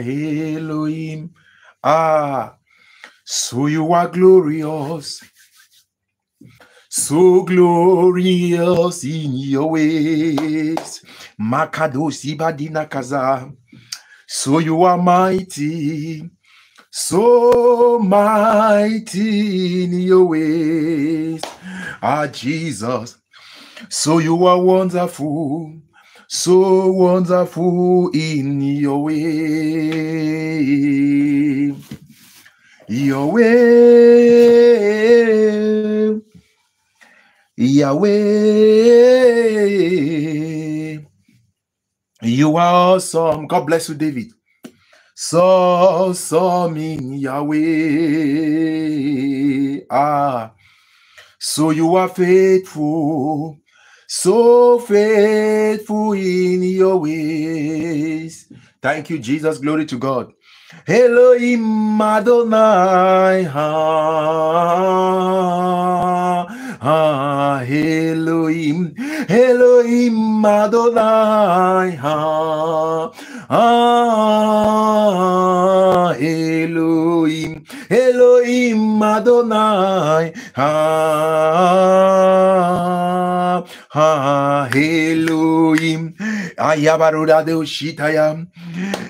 Elohim. Ah, so you are glorious. So glorious in your ways. Makadosi badina kaza. So you are mighty. So mighty in your ways. Ah, Jesus. So you are wonderful so wonderful in your way. Your way. Yahweh. You are awesome. God bless you, David. So awesome in Yahweh. Ah. So you are faithful so faithful in your ways. Thank you, Jesus. Glory to God. Elohim Adonai. Ah, ah, Elohim. Elohim Adonai. Ah, ah, Elohim. Elohim Adonai. Elohim. Ayabaruda de Ushitaya.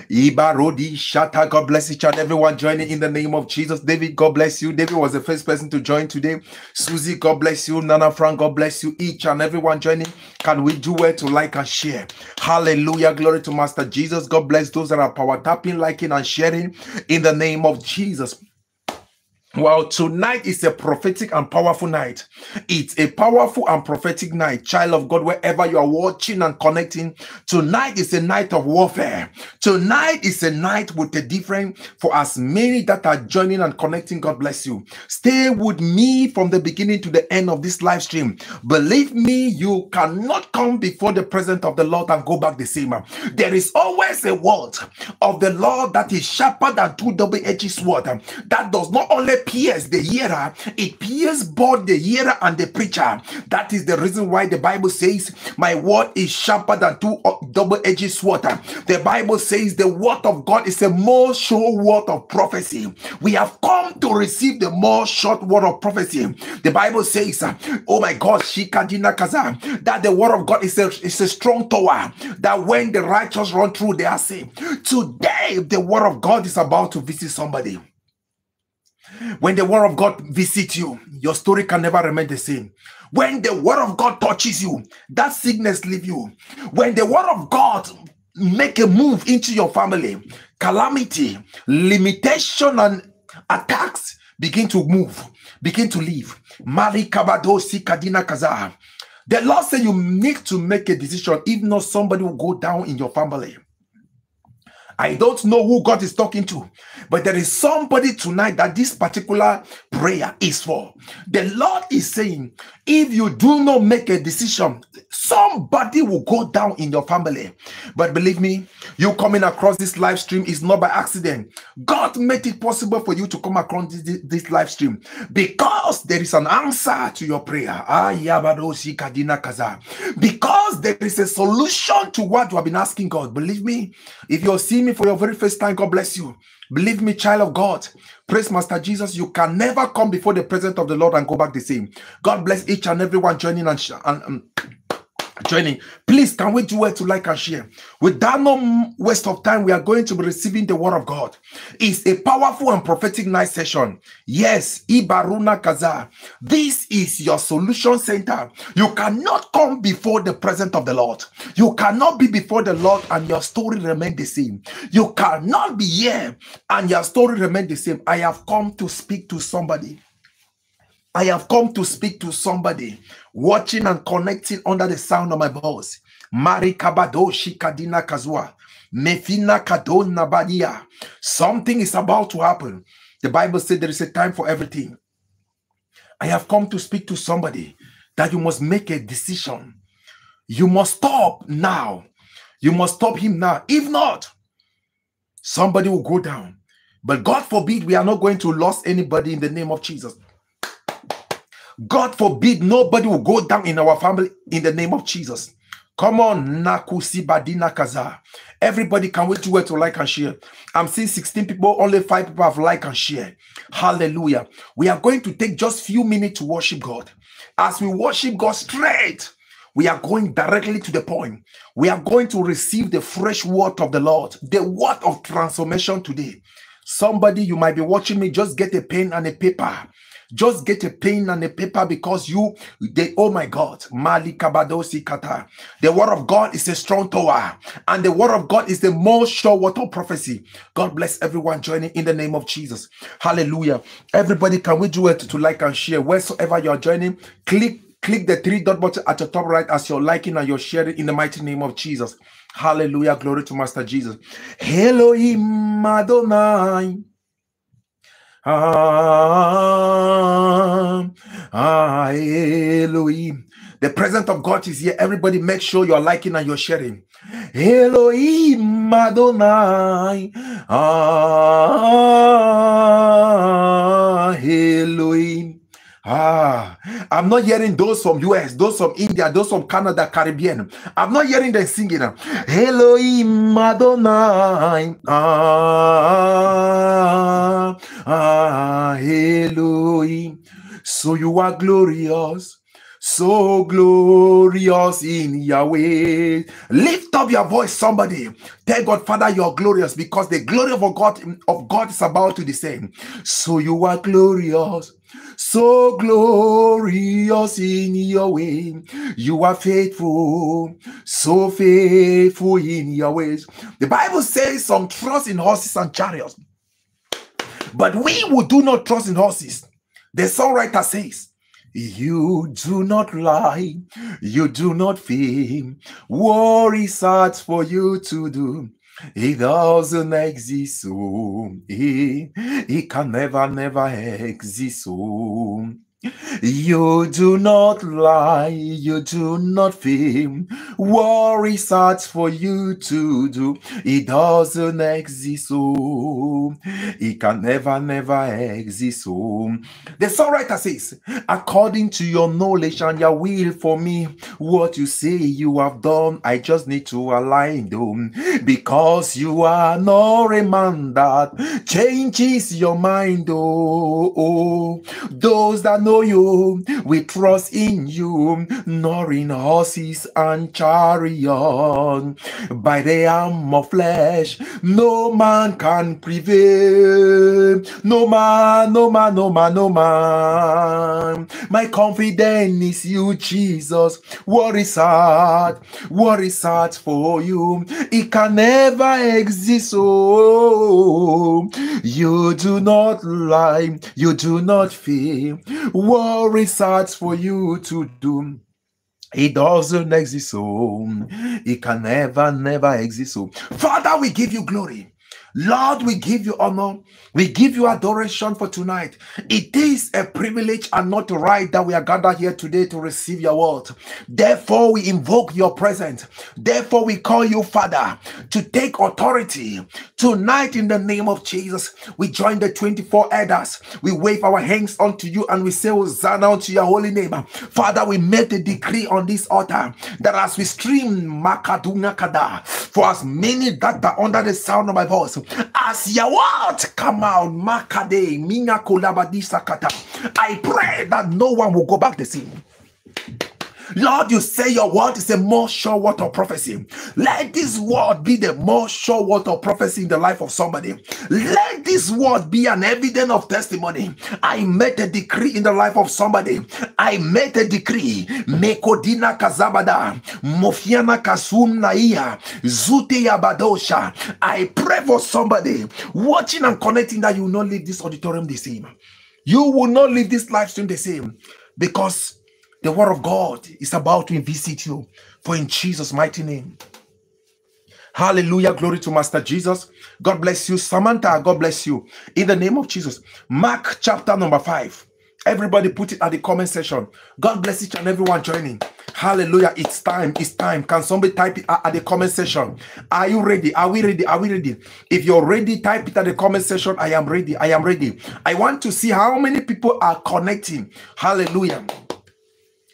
Ibarodi Shata. God bless each and everyone joining in the name of Jesus. David, God bless you. David was the first person to join today. Susie, God bless you. Nana Frank, God bless you. Each and everyone joining. Can we do well to like and share? Hallelujah. Glory to Master Jesus. God bless those that are power tapping, liking, and sharing in the name of Jesus. Well, tonight is a prophetic and powerful night. It's a powerful and prophetic night, child of God, wherever you are watching and connecting. Tonight is a night of warfare. Tonight is a night with a different for as many that are joining and connecting. God bless you. Stay with me from the beginning to the end of this live stream. Believe me, you cannot come before the presence of the Lord and go back the same. There is always a word of the Lord that is sharper than two double-edged sword that does not only pierce the hearer, it pierces both the hearer and the preacher. That is the reason why the Bible says, My word is sharper than two double edged sword. The Bible says the word of God is a more sure word of prophecy. We have come to receive the more short word of prophecy. The Bible says, Oh my God, Shikadina Kaza, that the word of God is a, is a strong tower that when the righteous run through, they are saved. Today, the word of God is about to visit somebody. When the word of God visits you, your story can never remain the same. When the word of God touches you, that sickness leave you. When the word of God make a move into your family, calamity, limitation, and attacks begin to move, begin to leave. Mali kabadosi kadina kaza. The Lord said you need to make a decision. If not, somebody will go down in your family. I don't know who God is talking to, but there is somebody tonight that this particular prayer is for. The Lord is saying, if you do not make a decision, somebody will go down in your family. But believe me, you coming across this live stream is not by accident. God made it possible for you to come across this, this live stream because there is an answer to your prayer. Ah, oh, because there is a solution to what you have been asking God. Believe me, if you're seeing me for your very first time, God bless you. Believe me, child of God. Praise Master Jesus. You can never come before the presence of the Lord and go back the same. God bless each and everyone joining and, and um, joining. Please, can we do it to like and share? Without no waste of time, we are going to be receiving the word of God. It's a powerful and prophetic night session. Yes, Ibaruna Kaza. This is your solution center. You cannot come before the presence of the Lord. You cannot be before the Lord and your story remain the same. You cannot be here and your story remain the same. I have come to speak to somebody. I have come to speak to somebody watching and connecting under the sound of my voice. Mari kabado shikadina kazua. Mefina kadona badia. Something is about to happen. The Bible said there is a time for everything. I have come to speak to somebody that you must make a decision. You must stop now. You must stop him now. If not, somebody will go down. But God forbid we are not going to lose anybody in the name of Jesus. God forbid nobody will go down in our family in the name of Jesus. Come on, Nakusi Badina Kaza. Everybody can wait to wait to like and share. I'm seeing 16 people, only five people have like and share. Hallelujah. We are going to take just few minutes to worship God. As we worship God straight, we are going directly to the point. We are going to receive the fresh word of the Lord, the word of transformation today. Somebody, you might be watching me, just get a pen and a paper. Just get a pen and a paper because you, they, oh my God, Mali Kabadosi Kata. The word of God is a strong tower, and the word of God is the most sure of prophecy. God bless everyone joining in the name of Jesus. Hallelujah. Everybody, can we do it to like and share wheresoever you are joining? Click click the three dot button at the top right as you're liking and you're sharing in the mighty name of Jesus. Hallelujah. Glory to Master Jesus. Elohim Adonai. Ah, ah, Elohim. The presence of God is here. Everybody, make sure you're liking and you're sharing. Elohim Adonai. Ah, Elohim. Ah, I'm not hearing those from US, those from India, those from Canada, Caribbean. I'm not hearing them singing. Elohim Adonai. Ah, ah, Elohim. So you are glorious. So glorious in Yahweh. Lift up your voice, somebody. Tell God, Father, you're glorious because the glory of God of God is about to descend. So you are glorious so glorious in your way. You are faithful, so faithful in your ways. The Bible says some trust in horses and chariots, but we who do not trust in horses. The songwriter says, you do not lie, you do not fear. War is hard for you to do. He doesn't exist, so he, he can never, never exist. So you do not lie, you do not fear. War is hard for you to do. It doesn't exist, so it can never, never exist. So the songwriter says, according to your knowledge and your will for me, what you say you have done, I just need to align them because you are not a man that changes your mind. Oh, oh. those that know you. We trust in you, nor in horses and chariots. By the arm of flesh, no man can prevail. No man, no man, no man, no man. My confidence is you, Jesus. What is hard? What is for you? It can never exist. Oh, you do not lie. You do not fear. Is hard for you to do. It doesn't exist so. It can never, never exist so. Father, we give you glory. Lord, we give you honor. We give you adoration for tonight. It is a privilege and not a right that we are gathered here today to receive your word. Therefore, we invoke your presence. Therefore, we call you Father to take authority. Tonight, in the name of Jesus, we join the 24 elders. We wave our hands unto you and we say, Hosanna unto your holy name. Father, we make a decree on this altar that as we stream Makaduna for as many that are under the sound of my voice, as your word come out, Makade, Mina Kolabadisakata, I pray that no one will go back the same. Lord, you say your word is a more sure word of prophecy. Let this word be the more sure word of prophecy in the life of somebody. Let this word be an evidence of testimony. I made a decree in the life of somebody. I made a decree. Mekodina kazabada, mofiana kasum naia, zute yabadosha. I pray for somebody watching and connecting that you will not leave this auditorium the same. You will not leave this live stream the same because the word of God is about to visit you. For in Jesus' mighty name. Hallelujah. Glory to Master Jesus. God bless you. Samantha, God bless you. In the name of Jesus. Mark chapter number five. Everybody put it at the comment section. God bless each and everyone joining. Hallelujah. It's time. It's time. Can somebody type it at the comment section? Are you ready? Are we ready? Are we ready? If you're ready, type it at the comment section. I am ready. I am ready. I want to see how many people are connecting. Hallelujah.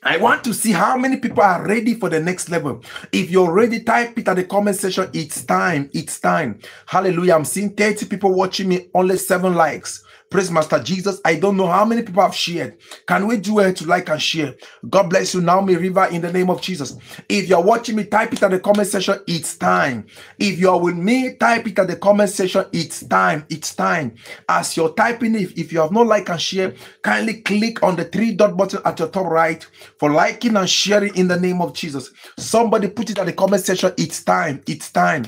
I want to see how many people are ready for the next level. If you're ready, type it at the comment section. It's time. It's time. Hallelujah. I'm seeing 30 people watching me, only seven likes. Praise Master Jesus. I don't know how many people have shared. Can we do it to like and share? God bless you, now, Naomi River, in the name of Jesus. If you're watching me, type it at the comment section. It's time. If you're with me, type it at the comment section. It's time. It's time. As you're typing, if, if you have no like and share, kindly click on the three dot button at your top right for liking and sharing in the name of Jesus. Somebody put it at the comment section. It's time. It's time.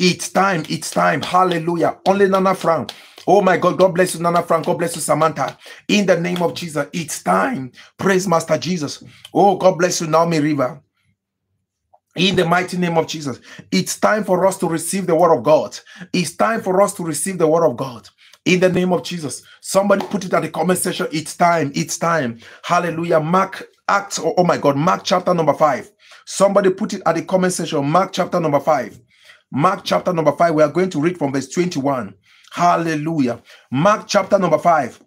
It's time. It's time. Hallelujah. Only Nana Frank. Oh my God, God bless you, Nana Frank. God bless you, Samantha. In the name of Jesus, it's time. Praise Master Jesus. Oh, God bless you, Naomi River. In the mighty name of Jesus, it's time for us to receive the word of God. It's time for us to receive the word of God. In the name of Jesus, somebody put it at the comment section. It's time. It's time. Hallelujah. Mark Acts. Oh, oh my God. Mark chapter number five. Somebody put it at the comment section. Mark chapter number five. Mark chapter number five. We are going to read from verse 21. Hallelujah. Mark chapter number five.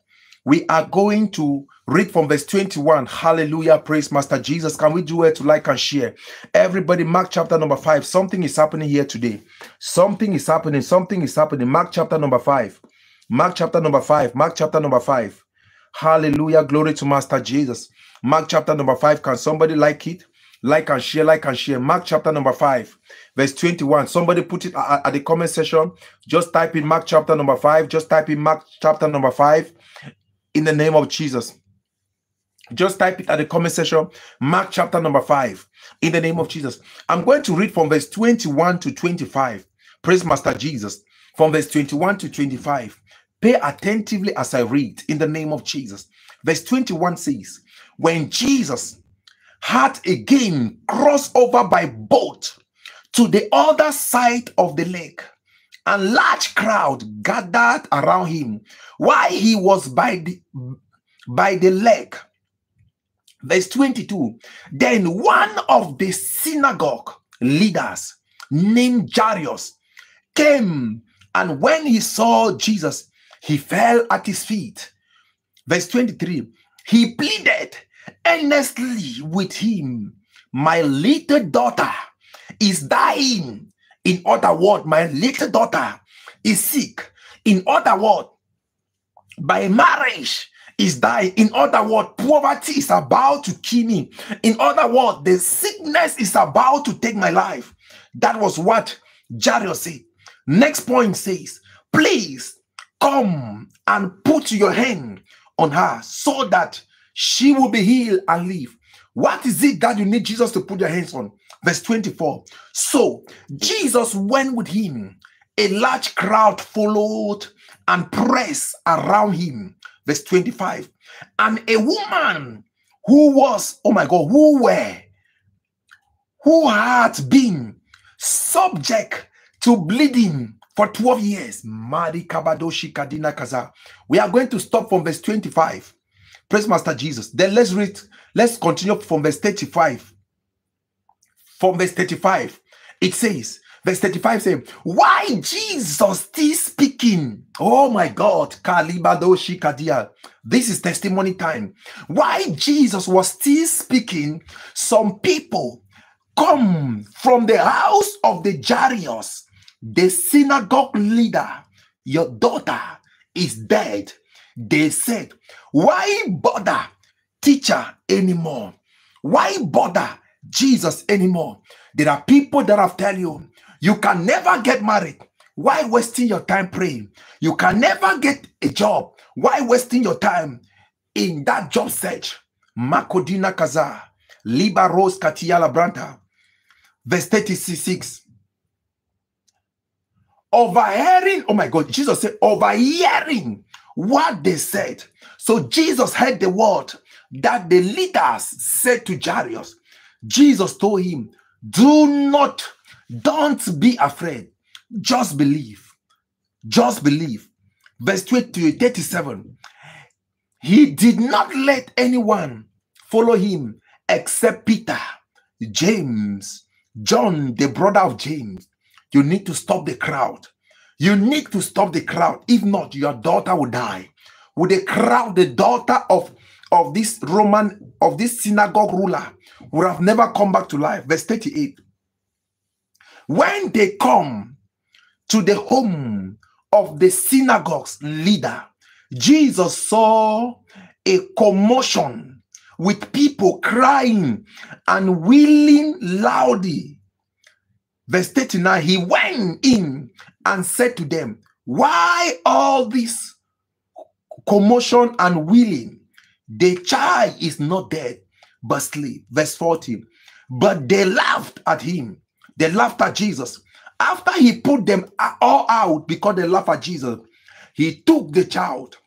We are going to read from verse 21. Hallelujah. Praise Master Jesus. Can we do it to like and share? Everybody, Mark chapter number five. Something is happening here today. Something is happening. Something is happening. Mark chapter number five. Mark chapter number five. Mark chapter number five. Hallelujah. Glory to Master Jesus. Mark chapter number five. Can somebody like it? Like and share, like and share. Mark chapter number five verse 21. Somebody put it at, at the comment section. Just type in Mark chapter number 5. Just type in Mark chapter number 5 in the name of Jesus. Just type it at the comment section. Mark chapter number 5 in the name of Jesus. I'm going to read from verse 21 to 25. Praise Master Jesus. From verse 21 to 25. Pay attentively as I read in the name of Jesus. Verse 21 says, When Jesus had again crossed over by boat to the other side of the lake and large crowd gathered around him. While he was by the by the lake verse 22 then one of the synagogue leaders named Jairus came and when he saw Jesus he fell at his feet. Verse 23 he pleaded earnestly with him my little daughter is dying. In other words, my little daughter is sick. In other words, by marriage is dying. In other words, poverty is about to kill me. In other words, the sickness is about to take my life. That was what Jairus said. Next point says, please come and put your hand on her so that she will be healed and live. What is it that you need Jesus to put your hands on? Verse 24. So Jesus went with him. A large crowd followed and pressed around him. Verse 25. And a woman who was, oh my God, who were, who had been subject to bleeding for 12 years. Mari Kabadoshi Kadina Kaza. We are going to stop from verse 25. Praise Master Jesus. Then let's read, let's continue from verse 35 from verse 35. It says, verse 35 says, Why Jesus still speaking? Oh my God, This is testimony time. Why Jesus was still speaking, some people come from the house of the Jairus, the synagogue leader. Your daughter is dead. They said, Why bother teacher anymore? Why bother Jesus anymore. There are people that have tell you, you can never get married. Why wasting your time praying? You can never get a job. Why wasting your time in that job search? Makodina Kaza, Liba Rose Katiala Branta, verse 36. Overhearing, oh my God, Jesus said, overhearing what they said. So Jesus heard the word that the leaders said to Jairus. Jesus told him, Do not, don't be afraid. Just believe. Just believe. Verse 20 37. He did not let anyone follow him except Peter, James, John, the brother of James. You need to stop the crowd. You need to stop the crowd. If not, your daughter will die. With the crowd, the daughter of of this Roman, of this synagogue ruler would have never come back to life. Verse 38. When they come to the home of the synagogue's leader, Jesus saw a commotion with people crying and wailing loudly. Verse 39 He went in and said to them, Why all this commotion and wailing? The child is not dead, but sleep. Verse 40 But they laughed at him. They laughed at Jesus. After he put them all out because they laughed at Jesus, he took the child.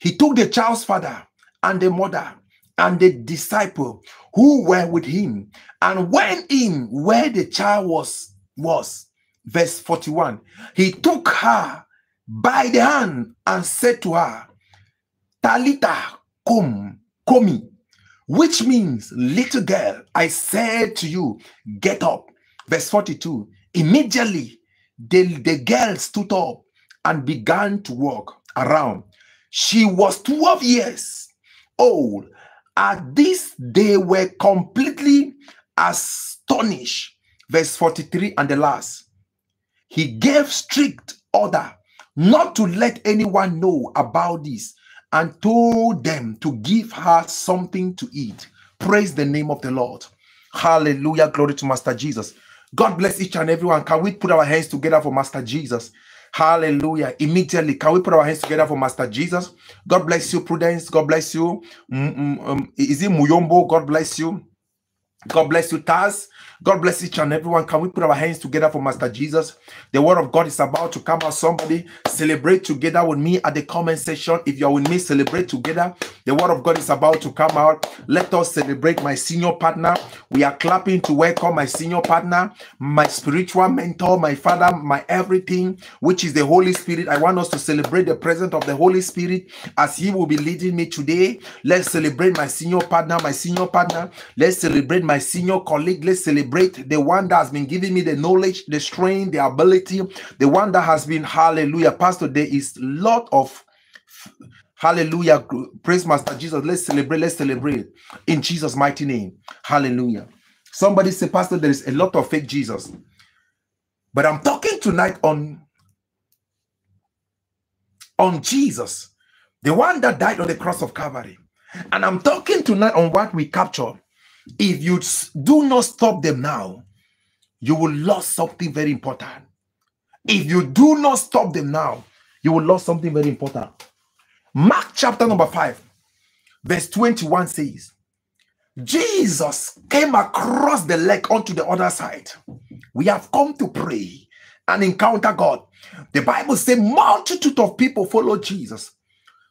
He took the child's father and the mother and the disciple who were with him and went in where the child was was verse 41 he took her by the hand and said to her talita cum komi which means little girl i said to you get up. Verse 42 immediately the, the girl stood up and began to walk around. She was 12 years old. At this they were completely astonished. Verse 43 and the last he gave strict order not to let anyone know about this and told them to give her something to eat praise the name of the lord hallelujah glory to master jesus god bless each and everyone can we put our hands together for master jesus Hallelujah. Immediately, can we put our hands together for Master Jesus? God bless you, Prudence. God bless you. Mm, mm, um, is it Muyombo? God bless you. God bless you, Taz. God bless each and everyone. Can we put our hands together for Master Jesus? The word of God is about to come out. Somebody celebrate together with me at the comment section. If you're with me, celebrate together. The word of God is about to come out. Let us celebrate my senior partner. We are clapping to welcome my senior partner, my spiritual mentor, my father, my everything, which is the Holy Spirit. I want us to celebrate the presence of the Holy Spirit as He will be leading me today. Let's celebrate my senior partner, my senior partner. Let's celebrate my senior colleague. Let's celebrate the one that has been giving me the knowledge, the strength, the ability, the one that has been, hallelujah. Pastor, there is a lot of hallelujah. Praise Master Jesus. Let's celebrate. Let's celebrate in Jesus' mighty name. Hallelujah. Somebody say, Pastor, there is a lot of fake Jesus. But I'm talking tonight on, on Jesus, the one that died on the cross of Calvary. And I'm talking tonight on what we capture if you do not stop them now, you will lose something very important. If you do not stop them now, you will lose something very important. Mark chapter number 5, verse 21 says, Jesus came across the lake onto the other side. We have come to pray and encounter God. The Bible says multitude of people follow Jesus.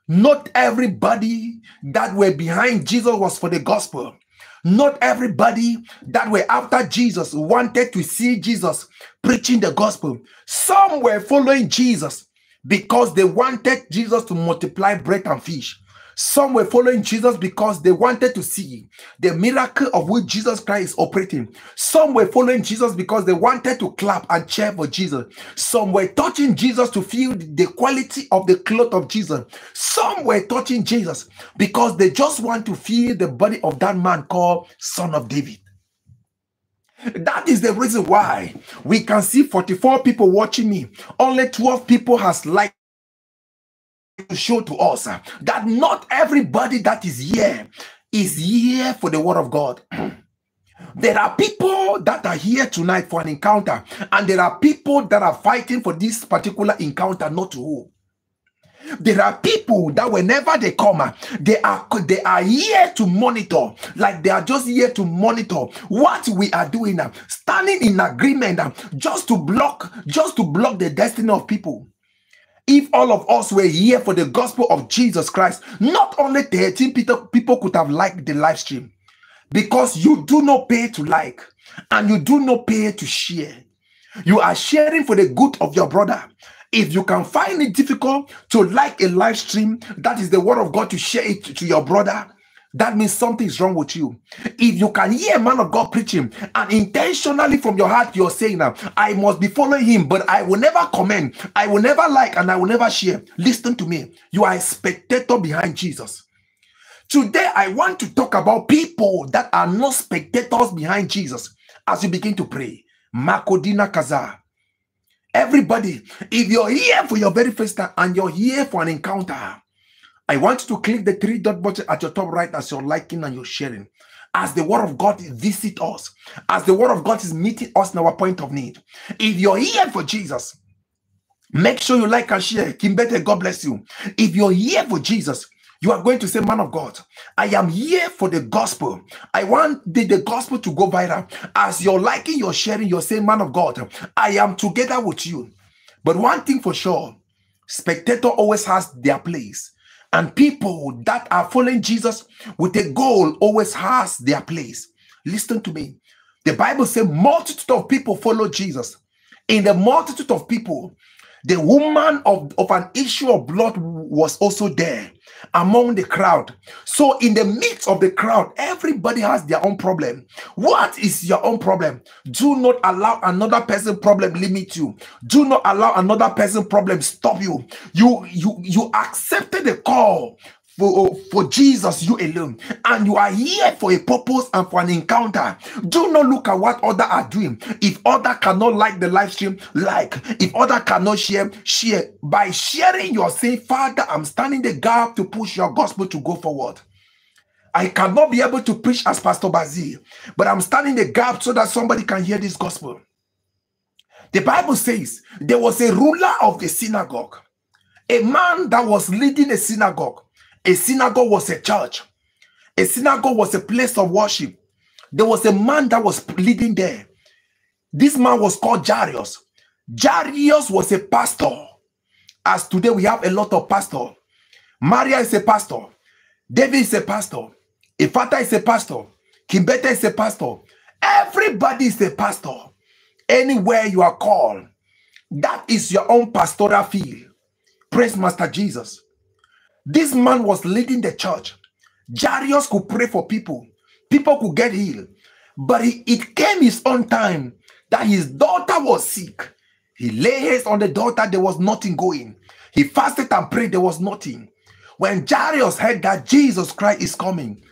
Not everybody that were behind Jesus was for the gospel. Not everybody that were after Jesus wanted to see Jesus preaching the gospel. Some were following Jesus because they wanted Jesus to multiply bread and fish. Some were following Jesus because they wanted to see the miracle of which Jesus Christ is operating. Some were following Jesus because they wanted to clap and cheer for Jesus. Some were touching Jesus to feel the quality of the cloth of Jesus. Some were touching Jesus because they just want to feel the body of that man called Son of David. That is the reason why we can see 44 people watching me. Only 12 people has liked to show to us that not everybody that is here is here for the word of God. There are people that are here tonight for an encounter, and there are people that are fighting for this particular encounter not to. There are people that whenever they come, they are they are here to monitor, like they are just here to monitor what we are doing, standing in agreement, just to block, just to block the destiny of people. If all of us were here for the gospel of Jesus Christ, not only 13 people, could have liked the live stream because you do not pay to like and you do not pay to share. You are sharing for the good of your brother. If you can find it difficult to like a live stream, that is the word of God to share it to your brother that means something is wrong with you. If you can hear a man of God preaching and intentionally from your heart you're saying I must be following him, but I will never comment, I will never like, and I will never share. Listen to me. You are a spectator behind Jesus. Today, I want to talk about people that are not spectators behind Jesus as you begin to pray. Makodina Kaza. Everybody, if you're here for your very first time and you're here for an encounter, I want you to click the three dot button at your top right as you're liking and you're sharing. As the word of God visit us, as the word of God is meeting us in our point of need. If you're here for Jesus, make sure you like and share. Kimbete, God bless you. If you're here for Jesus, you are going to say, Man of God, I am here for the gospel. I want the, the gospel to go viral. As you're liking, you're sharing, you're saying, Man of God, I am together with you. But one thing for sure, spectator always has their place. And people that are following Jesus with a goal always has their place. Listen to me. The Bible says multitude of people follow Jesus. In the multitude of people, the woman of, of an issue of blood was also there among the crowd. So, in the midst of the crowd, everybody has their own problem. What is your own problem? Do not allow another person problem limit you. Do not allow another person problem stop you. You you you accepted the call for, oh, for Jesus, you alone, and you are here for a purpose and for an encounter. Do not look at what other are doing. If other cannot like the live stream, like. If other cannot share, share. By sharing, you're saying, Father, I'm standing the gap to push your gospel to go forward. I cannot be able to preach as Pastor Basil, but I'm standing the gap so that somebody can hear this gospel. The Bible says there was a ruler of the synagogue, a man that was leading a synagogue. A synagogue was a church. A synagogue was a place of worship. There was a man that was leading there. This man was called Jairus. Jairus was a pastor. As today we have a lot of pastor. Maria is a pastor. David is a pastor. Ifata is a pastor. Kimbete is a pastor. Everybody is a pastor. Anywhere you are called, that is your own pastoral field. Praise Master Jesus. This man was leading the church. Jairus could pray for people. People could get healed. But he, it came his own time that his daughter was sick. He lay hands on the daughter, there was nothing going. He fasted and prayed, there was nothing. When Jairus heard that Jesus Christ is coming,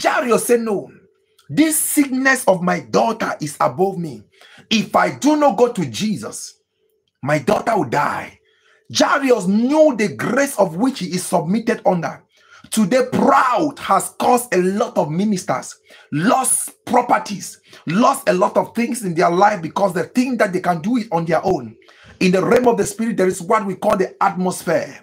Jairus said, No, this sickness of my daughter is above me. If I do not go to Jesus, my daughter will die. Jairus knew the grace of which he is submitted under. Today, proud has caused a lot of ministers lost properties, lost a lot of things in their life because they think that they can do it on their own. In the realm of the spirit, there is what we call the atmosphere.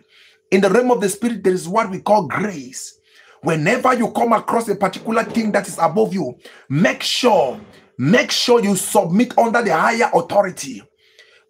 In the realm of the spirit, there is what we call grace. Whenever you come across a particular thing that is above you, make sure, make sure you submit under the higher authority.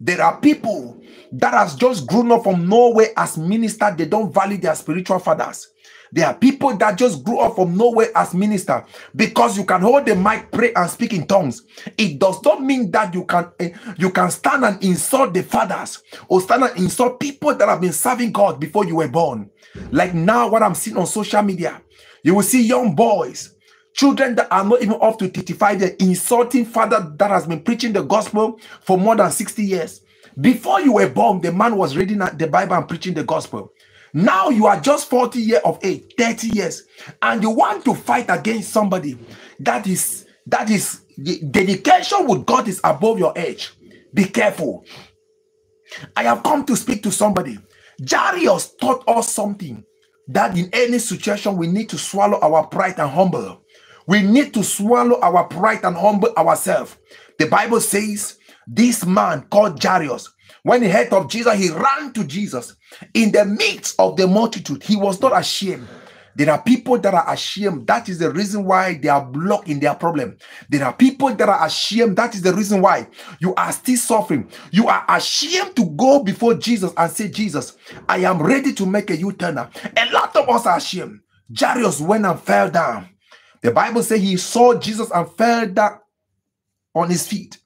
There are people that has just grown up from nowhere as minister. They don't value their spiritual fathers. There are people that just grew up from nowhere as minister because you can hold the mic, pray, and speak in tongues. It does not mean that you can uh, you can stand and insult the fathers or stand and insult people that have been serving God before you were born. Like now, what I'm seeing on social media, you will see young boys children that are not even up to 35 years insulting father that has been preaching the gospel for more than 60 years before you were born, the man was reading the Bible and preaching the gospel. Now you are just 40 years of age, 30 years, and you want to fight against somebody that is that is the dedication with God is above your age. Be careful. I have come to speak to somebody. Jairus taught us something that in any situation we need to swallow our pride and humble. We need to swallow our pride and humble ourselves. The Bible says this man called Jairus, when he heard of Jesus, he ran to Jesus in the midst of the multitude. He was not ashamed. There are people that are ashamed. That is the reason why they are blocked in their problem. There are people that are ashamed. That is the reason why you are still suffering. You are ashamed to go before Jesus and say, Jesus, I am ready to make a U-turn. A lot of us are ashamed. Jairus went and fell down. The Bible says he saw Jesus and fell down on his feet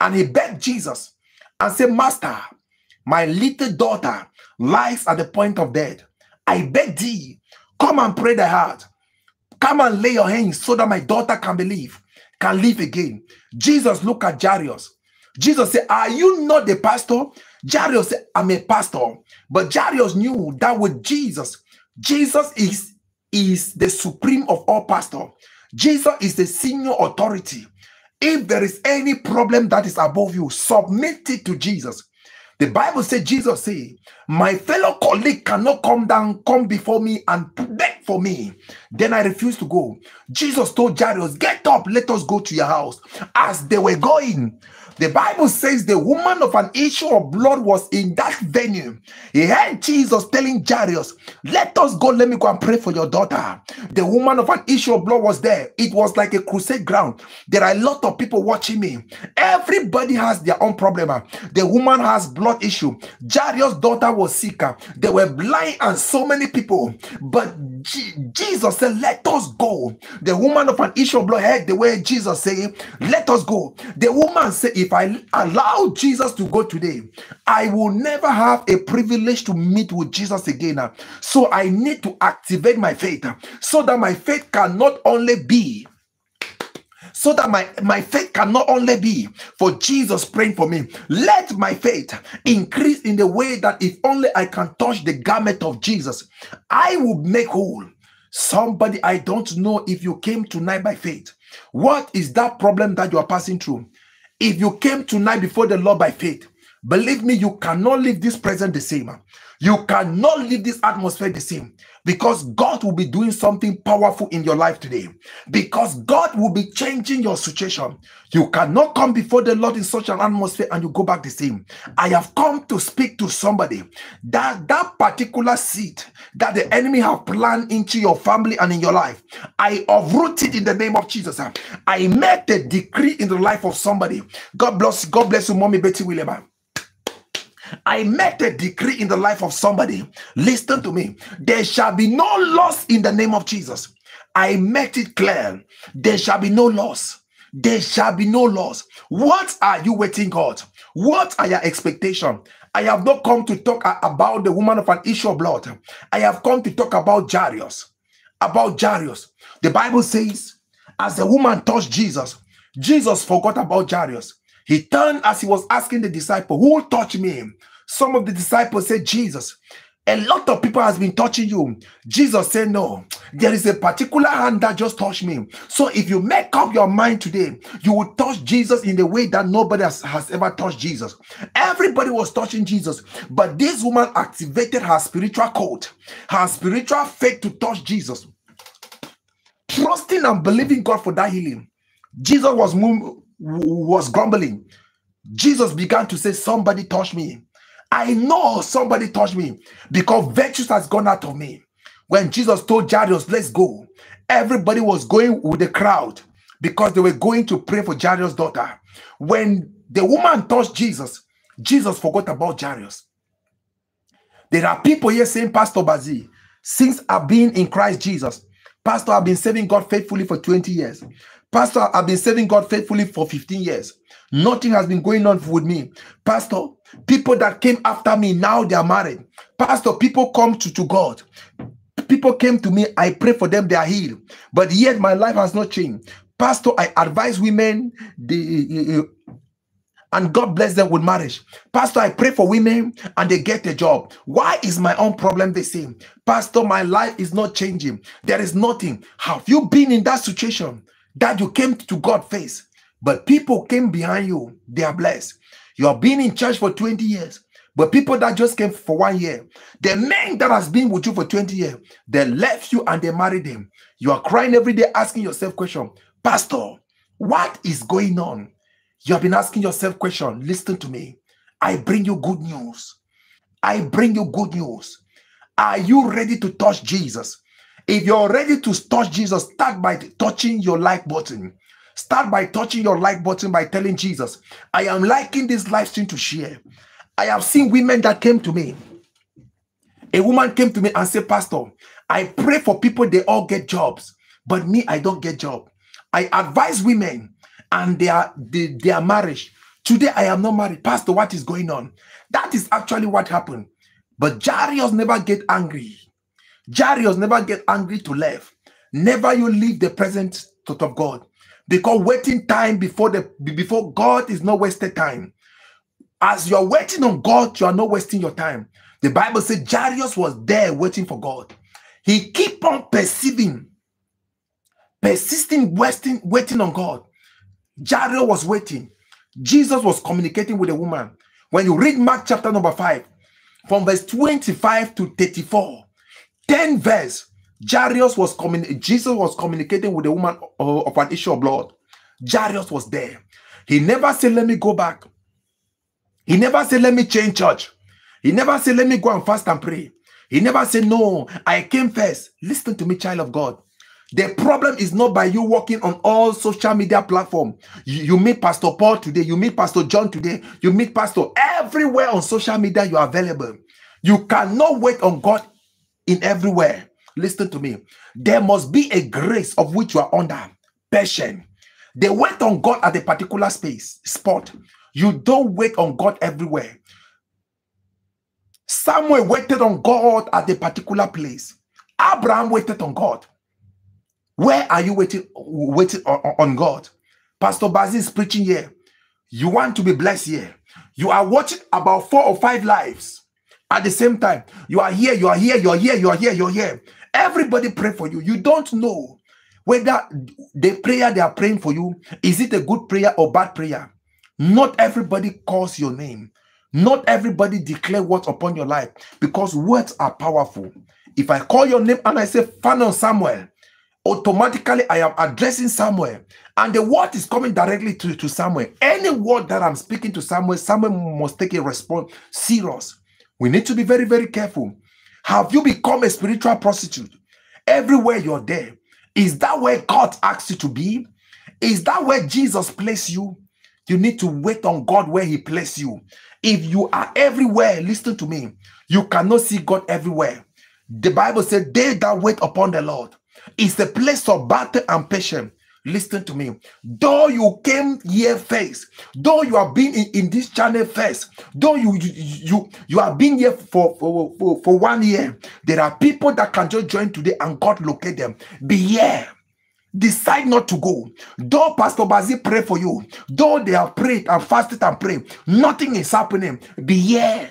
and he begged Jesus and said, Master, my little daughter lies at the point of death. I beg thee, come and pray the heart. Come and lay your hands so that my daughter can believe, can live again. Jesus looked at Jairus. Jesus said, Are you not the pastor? Jairus said, I'm a pastor. But Jairus knew that with Jesus, Jesus is is the supreme of all pastor. Jesus is the senior authority. If there is any problem that is above you, submit it to Jesus. The Bible says, Jesus say, my fellow colleague cannot come down, come before me and beg for me. Then I refuse to go. Jesus told Jairus, get up, let us go to your house. As they were going, the Bible says the woman of an issue of blood was in that venue. He heard Jesus telling Jairus, Let us go, let me go and pray for your daughter. The woman of an issue of blood was there. It was like a crusade ground. There are a lot of people watching me. Everybody has their own problem. The woman has blood issue. Jairus' daughter was sick. They were blind and so many people. But Jesus said, Let us go. The woman of an issue of blood heard the way Jesus saying, Let us go. The woman said, If I allow Jesus to go today, I will never have a privilege to meet with Jesus again. So I need to activate my faith so that my faith can not only be so that my, my faith can not only be for Jesus praying for me. Let my faith increase in the way that if only I can touch the garment of Jesus, I will make whole. Somebody, I don't know if you came tonight by faith. What is that problem that you are passing through? If you came tonight before the Lord by faith, believe me, you cannot leave this present the same. Ah. You cannot leave this atmosphere the same because God will be doing something powerful in your life today. Because God will be changing your situation. You cannot come before the Lord in such an atmosphere and you go back the same. I have come to speak to somebody that that particular seed that the enemy have planned into your family and in your life, I uproot it in the name of Jesus. Ah. I make the decree in the life of somebody. God bless, God bless you, mommy Betty William. Ah. I make a decree in the life of somebody. Listen to me. There shall be no loss in the name of Jesus. I make it clear. There shall be no loss. There shall be no loss. What are you waiting, God? What are your expectations? I have not come to talk about the woman of an issue of blood. I have come to talk about Jairus. About Jairus. The Bible says, as the woman touched Jesus, Jesus forgot about Jairus. He turned as he was asking the disciple, Who touched me? Some of the disciples said, Jesus. A lot of people has been touching you. Jesus said, No, there is a particular hand that just touched me. So if you make up your mind today, you will touch Jesus in the way that nobody has, has ever touched Jesus. Everybody was touching Jesus, but this woman activated her spiritual code, her spiritual faith to touch Jesus, trusting and believing God for that healing. Jesus was was grumbling. Jesus began to say, Somebody touched me. I know somebody touched me because virtue has gone out of me. When Jesus told Jairus, Let's go, everybody was going with the crowd because they were going to pray for Jairus' daughter. When the woman touched Jesus, Jesus forgot about Jairus. There are people here saying, Pastor Bazi, since I've been in Christ Jesus, Pastor, I've been serving God faithfully for 20 years. Pastor, I've been serving God faithfully for 15 years. Nothing has been going on with me. Pastor, people that came after me, now they are married. Pastor, people come to, to God. People came to me, I pray for them, they are healed. But yet my life has not changed. Pastor, I advise women, the, eh, eh, eh, and God bless them with marriage. Pastor, I pray for women and they get a job. Why is my own problem the same? Pastor, my life is not changing. There is nothing. Have you been in that situation? That you came to God face, but people came behind you, they are blessed. You have been in church for 20 years, but people that just came for one year, the men that has been with you for 20 years, they left you and they married them. You are crying every day, asking yourself question, Pastor, what is going on? You have been asking yourself question. Listen to me. I bring you good news. I bring you good news. Are you ready to touch Jesus? If you're ready to touch Jesus, start by touching your like button. Start by touching your like button by telling Jesus, I am liking this live stream to share. I have seen women that came to me. A woman came to me and said, Pastor, I pray for people, they all get jobs, but me, I don't get job. I advise women and their, their, marriage. Today, I am not married. Pastor, what is going on? That is actually what happened. But Jairus never get angry. Jairus never get angry to leave. Never you leave the present thought of God. Because waiting time before the before God is not wasted time. As you're waiting on God, you are not wasting your time. The Bible said Jairus was there waiting for God. He keep on perceiving, persisting, waiting, waiting on God. Jairus was waiting. Jesus was communicating with the woman. When you read Mark chapter number 5, from verse 25 to 34, 10 verse, Jairus was coming, Jesus was communicating with the woman uh, of an issue of blood. Jairus was there. He never said, Let me go back. He never said, Let me change church. He never said, Let me go and fast and pray. He never said, No, I came first. Listen to me, child of God. The problem is not by you working on all social media platform. You, you, meet Pastor Paul today, you meet Pastor John today, you meet Pastor everywhere on social media. You are available. You cannot wait on God in everywhere. Listen to me. There must be a grace of which you are under. Patient. They wait on God at a particular space, spot. You don't wait on God everywhere. Samuel waited on God at a particular place. Abraham waited on God. Where are you waiting, waiting on, on God? Pastor Basil is preaching here. You want to be blessed here. You are watching about four or five lives at the same time. You are here, you are here, you are here, you are here, you are here. Everybody pray for you. You don't know whether the prayer they are praying for you is it a good prayer or bad prayer. Not everybody calls your name. Not everybody declare words upon your life because words are powerful. If I call your name and I say Fanon Samuel, automatically I am addressing Samuel, and the word is coming directly to, to Samuel. Any word that I'm speaking to Samuel, Samuel must take a response serious. We need to be very, very careful. Have you become a spiritual prostitute? Everywhere you're there, is that where God asks you to be? Is that where Jesus placed you? You need to wait on God where He placed you. If you are everywhere, listen to me, you cannot see God everywhere. The Bible said, They that wait upon the Lord is a place of battle and patience. Listen to me. Though you came here first, though you have been in, in this channel first, though you you you, you have been here for, for, for, for one year, there are people that can just join today and God locate them. Be here. Decide not to go. Though Pastor Basil pray for you, though they have prayed and fasted and prayed, nothing is happening. Be here.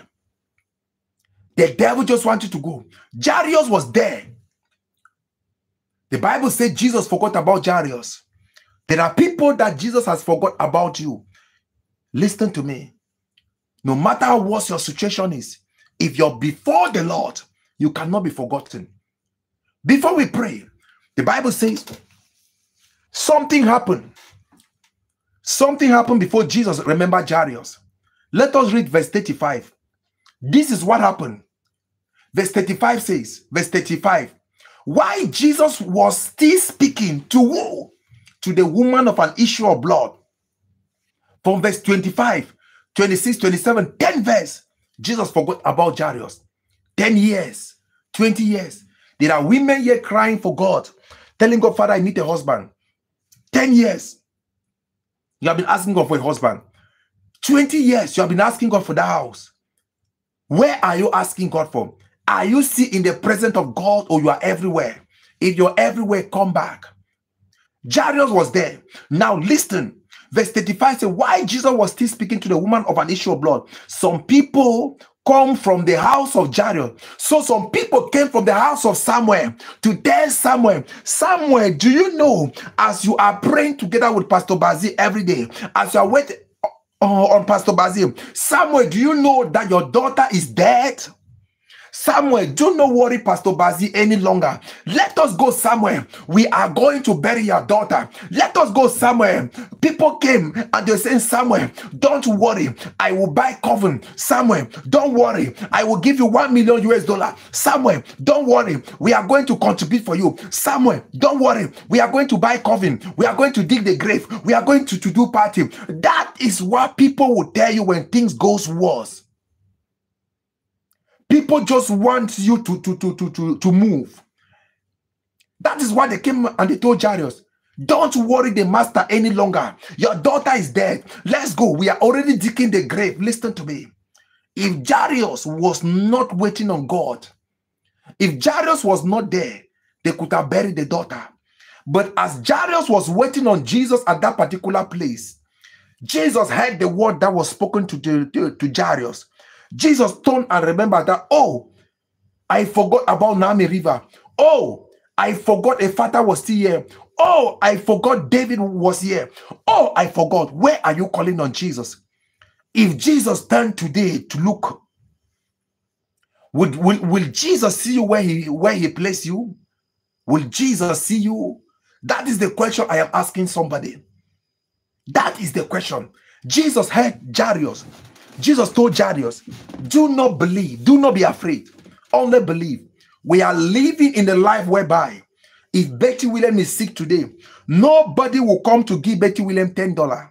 The devil just wanted to go. Jairus was there. The Bible said Jesus forgot about Jairus. There are people that Jesus has forgot about you. Listen to me. No matter what your situation is, if you're before the Lord, you cannot be forgotten. Before we pray, the Bible says something happened. Something happened before Jesus remembered Jairus. Let us read verse 35. This is what happened. Verse 35 says, verse 35, why Jesus was still speaking to who? To the woman of an issue of blood. From verse 25, 26, 27, 10 verse, Jesus forgot about Jairus. 10 years, 20 years. There are women here crying for God, telling God, Father, I need a husband. 10 years. You have been asking God for a husband. 20 years, you have been asking God for the house. Where are you asking God for? Are you still in the presence of God or you are everywhere? If you're everywhere, come back. Jairus was there. Now listen. Verse 35 says, Why Jesus was still speaking to the woman of an issue of blood? Some people come from the house of Jairus. So some people came from the house of Samuel to tell Samuel, Samuel, do you know as you are praying together with Pastor Basil every day, as you are waiting uh, on Pastor Basil, Samuel, do you know that your daughter is dead? Samuel, do not worry, Pastor Bazi, any longer. Let us go somewhere. We are going to bury your daughter. Let us go somewhere. People came and they saying, Samuel, don't worry. I will buy coven. Samuel, don't worry. I will give you one million US dollar. Samuel, don't worry. We are going to contribute for you. Samuel, don't worry. We are going to buy coven. We are going to dig the grave. We are going to, to do party. That is what people will tell you when things goes worse. People just want you to, to, to, to, to, to move. That is why they came and they told Jairus, don't worry the master any longer. Your daughter is dead. Let's go. We are already digging the grave. Listen to me. If Jairus was not waiting on God, if Jairus was not there, they could have buried the daughter. But as Jairus was waiting on Jesus at that particular place, Jesus heard the word that was spoken to, to, to, Jairus. Jesus turned and remembered that, oh, I forgot about Naomi River. Oh, I forgot a father was still here. Oh, I forgot David was here. Oh, I forgot. Where are you calling on Jesus? If Jesus turned today to look, would will, will Jesus see you where he where he placed you? Will Jesus see you? That is the question I am asking somebody. That is the question. Jesus heard Jairus. Jesus told Jairus, Do not believe, do not be afraid, only believe. We are living in the life whereby if Betty William is sick today, nobody will come to give Betty William $10.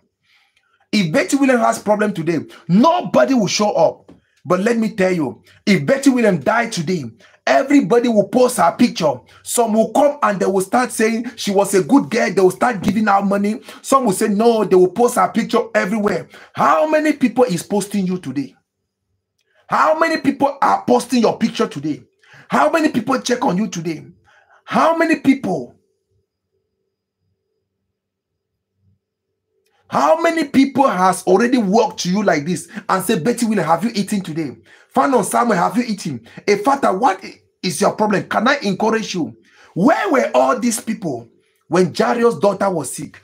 If Betty William has problem today, nobody will show up. But let me tell you, if Betty William died today, everybody will post her picture. Some will come and they will start saying she was a good girl. They will start giving out money. Some will say no, they will post her picture everywhere. How many people is posting you today? How many people are posting your picture today? How many people check on you today? How many people? How many people has already walked to you like this and said, Betty William, have you eaten today? Fanon Samuel, have you eaten? A father, what is your problem? Can I encourage you? Where were all these people when Jairus' daughter was sick?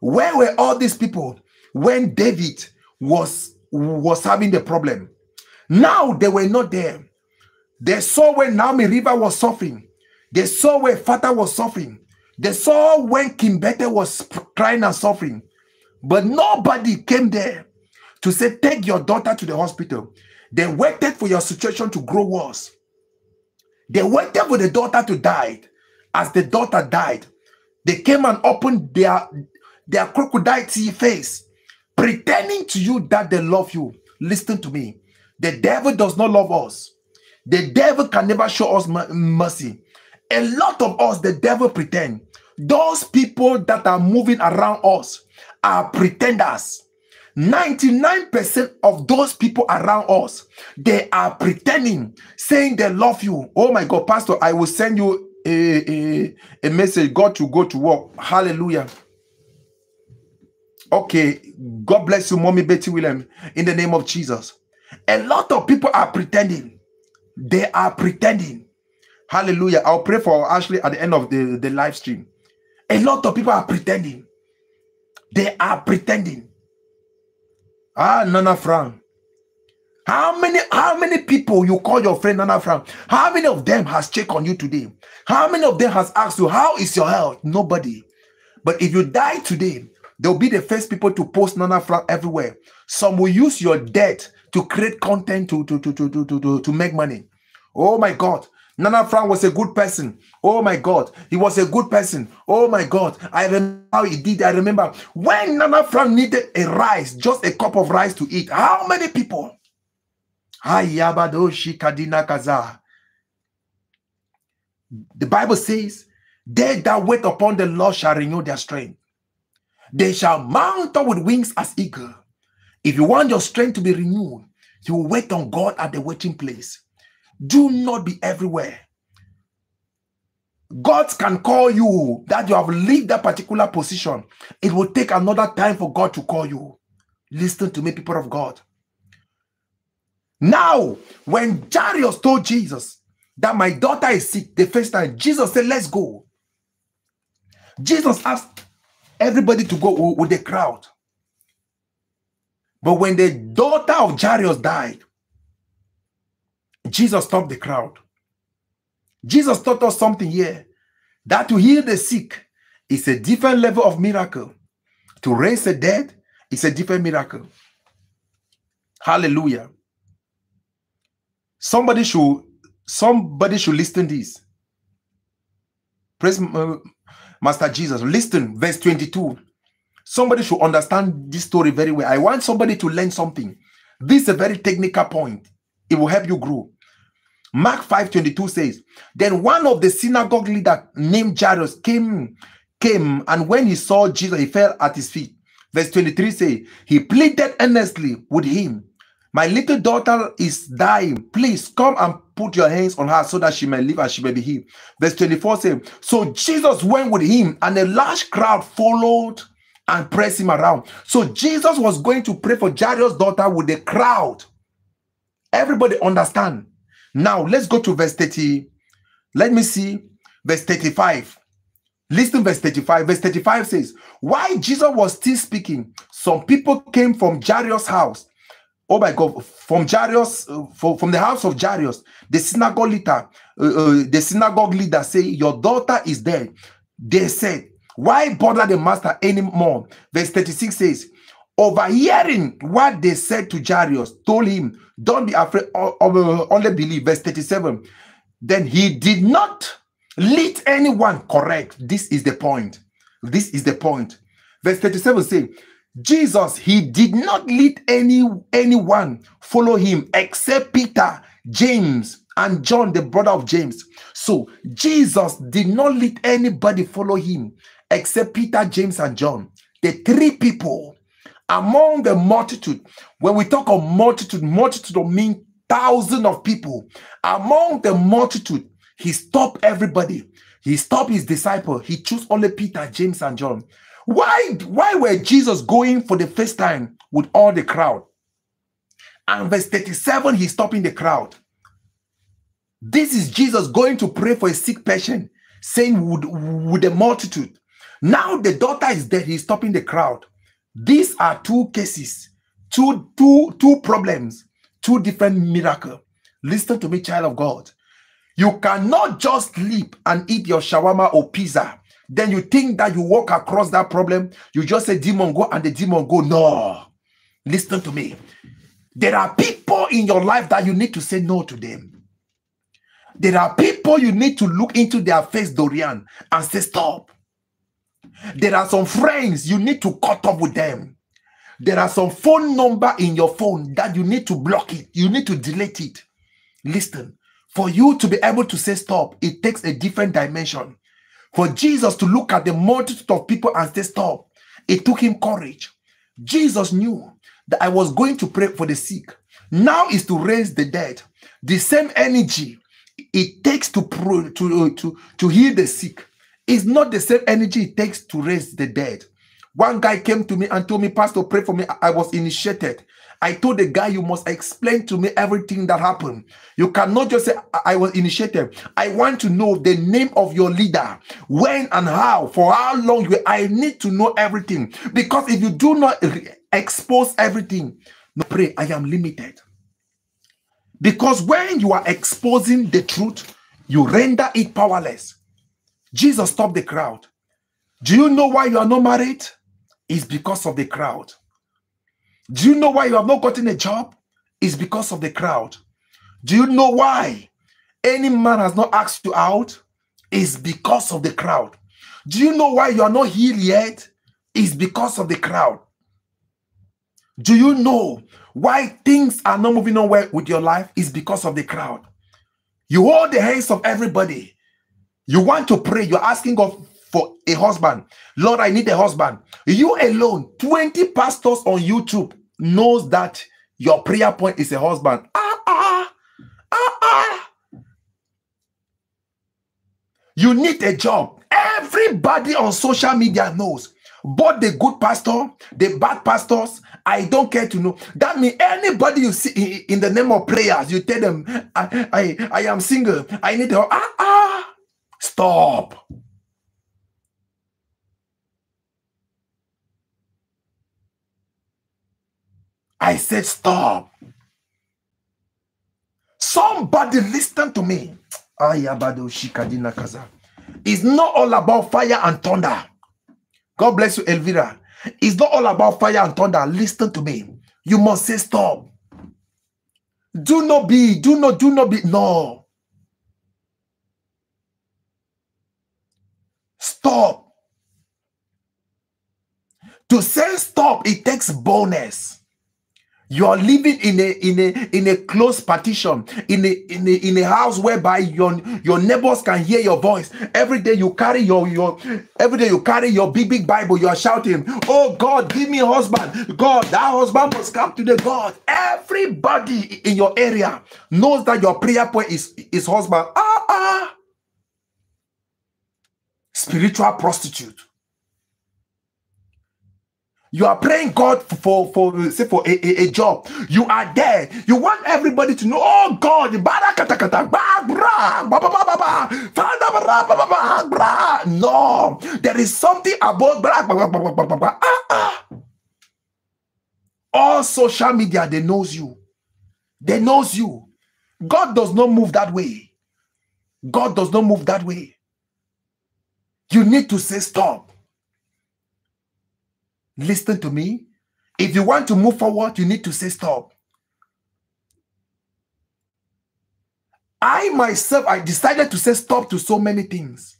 Where were all these people when David was was having the problem? Now they were not there. They saw when Naomi River was suffering. They saw where Father was suffering. They saw when Kimbete was crying and suffering. But nobody came there to say, Take your daughter to the hospital. They waited for your situation to grow worse. They waited for the daughter to die. As the daughter died, they came and opened their, their crocodile face, pretending to you that they love you. Listen to me. The devil does not love us. The devil can never show us mercy. A lot of us, the devil pretend. Those people that are moving around us are pretenders. 99% of those people around us, they are pretending, saying they love you. Oh my God, Pastor, I will send you a, a, a message. God to go to work. Hallelujah. Okay, God bless you, Mommy Betty William, in the name of Jesus. A lot of people are pretending. They are pretending. Hallelujah. I'll pray for Ashley at the end of the, the live stream. A lot of people are pretending. They are pretending. Ah, Nana Frank. How many, how many people you call your friend Nana Frank? How many of them has checked on you today? How many of them has asked you, how is your health? Nobody. But if you die today, they'll be the first people to post Nana Frank everywhere. Some will use your death to create content to, to, to, to, to, to, to make money. Oh my God. Nana Frank was a good person. Oh my God, he was a good person. Oh my God, I remember how he did. I remember when Nana Frank needed a rice, just a cup of rice to eat. How many people? The Bible says, They that wait upon the Lord shall renew their strength. They shall mount up with wings as eagle. If you want your strength to be renewed, you wait on God at the waiting place. Do not be everywhere. God can call you that you have left that particular position. It will take another time for God to call you. Listen to me, people of God. Now, when Jairus told Jesus that my daughter is sick the first time, Jesus said, Let's go. Jesus asked everybody to go with the crowd. But when the daughter of Jairus died, Jesus stopped the crowd. Jesus taught us something here that to heal the sick is a different level of miracle. To raise the dead is a different miracle. Hallelujah. Somebody should somebody should listen this. Praise uh, Master Jesus. Listen, verse 22. Somebody should understand this story very well. I want somebody to learn something. This is a very technical point. It will help you grow. Mark 5:22 says, Then one of the synagogue leader named Jairus came, came, and when he saw Jesus, he fell at his feet. Verse 23 say, He pleaded earnestly with him, My little daughter is dying. Please come and put your hands on her so that she may live and she may be healed. Verse 24 says, So Jesus went with him, and a large crowd followed and pressed him around. So Jesus was going to pray for Jairus' daughter with the crowd. Everybody understand now let's go to verse 30, Let me see verse 35. Listen, verse 35. Verse 35 says, While Jesus was still speaking, some people came from Jairus' house. Oh my God, from Jairus, uh, from, from the house of Jairus, the synagogue leader, uh, uh, the synagogue leader say, Your daughter is dead. They said, Why bother the master anymore? Verse 36 says, Overhearing what they said to Jairus, told him, Don't be afraid, of uh, only believe. Verse 37. Then he did not lead anyone correct. This is the point. This is the point. Verse 37 say, Jesus, he did not lead any anyone follow him except Peter, James, and John, the brother of James. So Jesus did not lead anybody follow him except Peter, James, and John. The three people among the multitude. When we talk of multitude, multitude mean thousands of people. Among the multitude, he stopped everybody. He stopped his disciple. He chose only Peter, James, and John. Why, why were Jesus going for the first time with all the crowd? And verse 37, he's stopping the crowd. This is Jesus going to pray for a sick patient, saying with, with the multitude. Now the daughter is dead, he's stopping the crowd. These are two cases, two, two, two problems, two different miracles. Listen to me, child of God. You cannot just sleep and eat your shawarma or pizza. Then you think that you walk across that problem. You just say, demon, go, and the demon go. No. Listen to me. There are people in your life that you need to say no to them. There are people you need to look into their face, Dorian, and say, stop. There are some friends you need to cut off with them. There are some phone number in your phone that you need to block it. You need to delete it. Listen, for you to be able to say stop, it takes a different dimension. For Jesus to look at the multitude of people and say stop, it took him courage. Jesus knew that I was going to pray for the sick. Now is to raise the dead. The same energy it takes to to to to heal the sick is not the same energy it takes to raise the dead. One guy came to me and told me, Pastor, pray for me. I was initiated. I told the guy, you must explain to me everything that happened. You cannot just say, I was initiated. I want to know the name of your leader, when and how, for how long you I need to know everything. Because if you do not expose everything, no pray, I am limited. Because when you are exposing the truth, you render it powerless. Jesus stopped the crowd. Do you know why you are not married? It's because of the crowd. Do you know why you have not gotten a job? It's because of the crowd. Do you know why any man has not asked you out? It's because of the crowd. Do you know why you are not healed yet? It's because of the crowd. Do you know why things are not moving well with your life? It's because of the crowd. You hold the hands of everybody. You want to pray, you're asking God for a husband. Lord, I need a husband. You alone, 20 pastors on YouTube knows that your prayer point is a husband. Ah, ah, ah, ah. You need a job. Everybody on social media knows. Both the good pastor, the bad pastors, I don't care to know. That means anybody you see in the name of prayers, you tell them, I, I, I am single. I need a ah ah. Stop. I said, stop. Somebody listen to me. It's not all about fire and thunder. God bless you, Elvira. It's not all about fire and thunder. Listen to me. You must say stop. Do not be, do not, do not be. No. Stop. To say stop, it takes boldness. You are living in a in a in a close partition, in a in a in a house whereby your your neighbors can hear your voice. Every day you carry your your every day you carry your big big Bible. You are shouting, "Oh God, give me a husband! God, that husband must come to the God." Everybody in your area knows that your prayer point is is husband. Ah ah, spiritual prostitute. You are praying God for for say for a, a, a job. You are there. You want everybody to know. Oh God, no, there is something about ah, ah. all social media. They knows you. They knows you. God does not move that way. God does not move that way. You need to say stop. Listen to me. If you want to move forward, you need to say stop. I myself, I decided to say stop to so many things.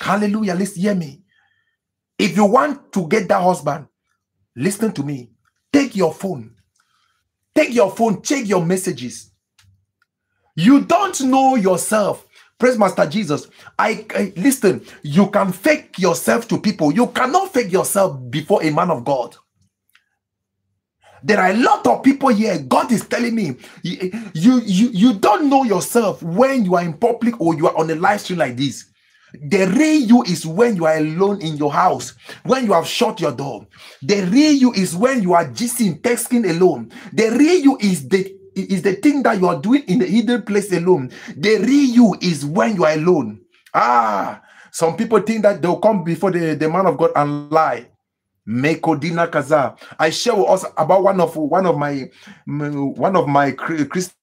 Hallelujah. Listen, hear me. If you want to get that husband, listen to me. Take your phone. Take your phone, check your messages. You don't know yourself. Praise Master Jesus. I, I, listen, you can fake yourself to people. You cannot fake yourself before a man of God. There are a lot of people here. God is telling me you, you, you, you don't know yourself when you are in public or you are on a live stream like this. The real you is when you are alone in your house, when you have shut your door. The real you is when you are just in texting alone. The real you is the is the thing that you are doing in the hidden place alone. The real you is when you are alone. Ah, some people think that they'll come before the, the man of God and lie. Mekodina Kaza. I share with us about one of one of my one of my Christian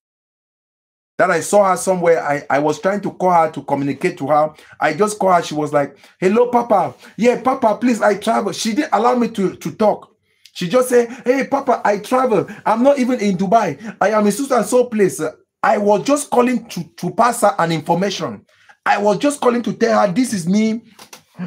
that I saw her somewhere. I, I was trying to call her to communicate to her. I just called her. She was like, Hello, Papa. Yeah, Papa, please, I travel. She didn't allow me to, to talk. She just said, Hey, Papa, I travel. I'm not even in Dubai. I am in so and so place. I was just calling to, to pass her an information. I was just calling to tell her this is me.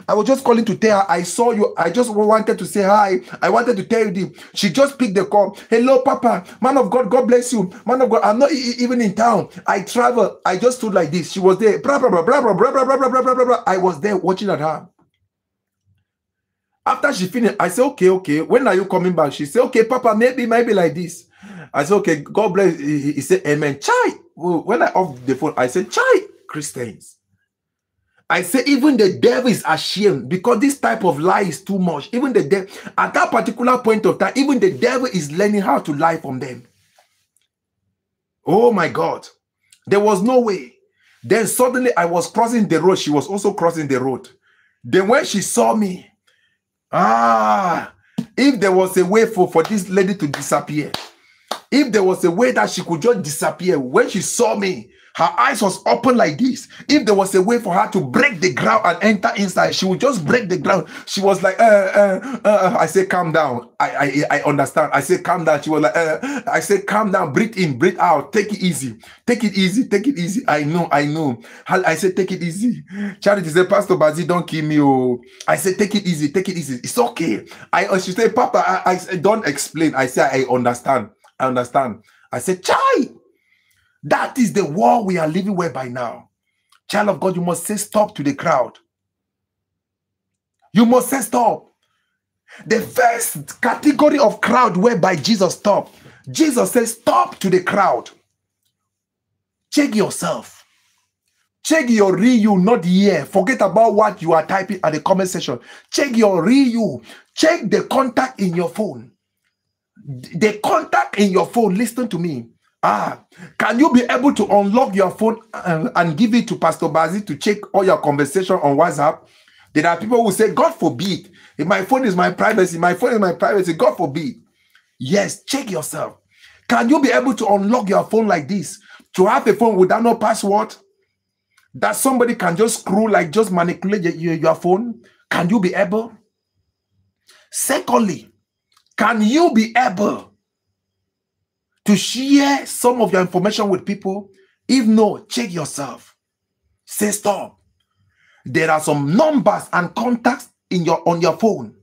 I was just calling to tell her I saw you. I just wanted to say hi. I wanted to tell you. She just picked the call. Hello, Papa. Man of God, God bless you. Man of God, I'm not even in town. I travel. I just stood like this. She was there. Blah blah blah blah blah blah blah blah blah blah blah blah. I was there watching at her. After she finished, I said, okay, okay. When are you coming back? She said, okay, Papa, maybe, maybe like this. I said, okay, God bless. He, he said, Amen. Chai. When I off the phone, I said, Chai, Christians. I say, even the devil is ashamed because this type of lie is too much. Even the devil, at that particular point of time, even the devil is learning how to lie from them. Oh my God. There was no way. Then suddenly I was crossing the road. She was also crossing the road. Then when she saw me, Ah, if there was a way for, for this lady to disappear, if there was a way that she could just disappear when she saw me, her eyes was open like this. If there was a way for her to break the ground and enter inside, she would just break the ground. She was like, uh, uh, uh. I say, calm down. I, I, I understand. I say, calm down. She was like, uh, I say, calm down. Breathe in, breathe out. Take it easy. Take it easy. Take it easy. I know, I know. I say, take it easy. Charity said, Pastor Basil, don't kill me. Oh, I said, take it easy. Take it easy. It's okay. I, uh, she said, Papa, I, I don't explain. I say, I understand. I understand. I said, Chai. That is the war we are living with by now. Child of God, you must say stop to the crowd. You must say stop. The first category of crowd whereby Jesus stopped. Jesus says stop to the crowd. Check yourself. Check your real you, not here. Forget about what you are typing at the comment section. Check your real. Check the contact in your phone. The contact in your phone, listen to me. Ah, can you be able to unlock your phone and, and give it to Pastor Basil to check all your conversation on WhatsApp? There are people who say, God forbid, if my phone is my privacy, my phone is my privacy, God forbid. Yes, check yourself. Can you be able to unlock your phone like this? To have a phone without no password? That somebody can just screw, like just manipulate your, your phone? Can you be able? Secondly, can you be able to share some of your information with people? If no, check yourself. Say stop. There are some numbers and contacts in your on your phone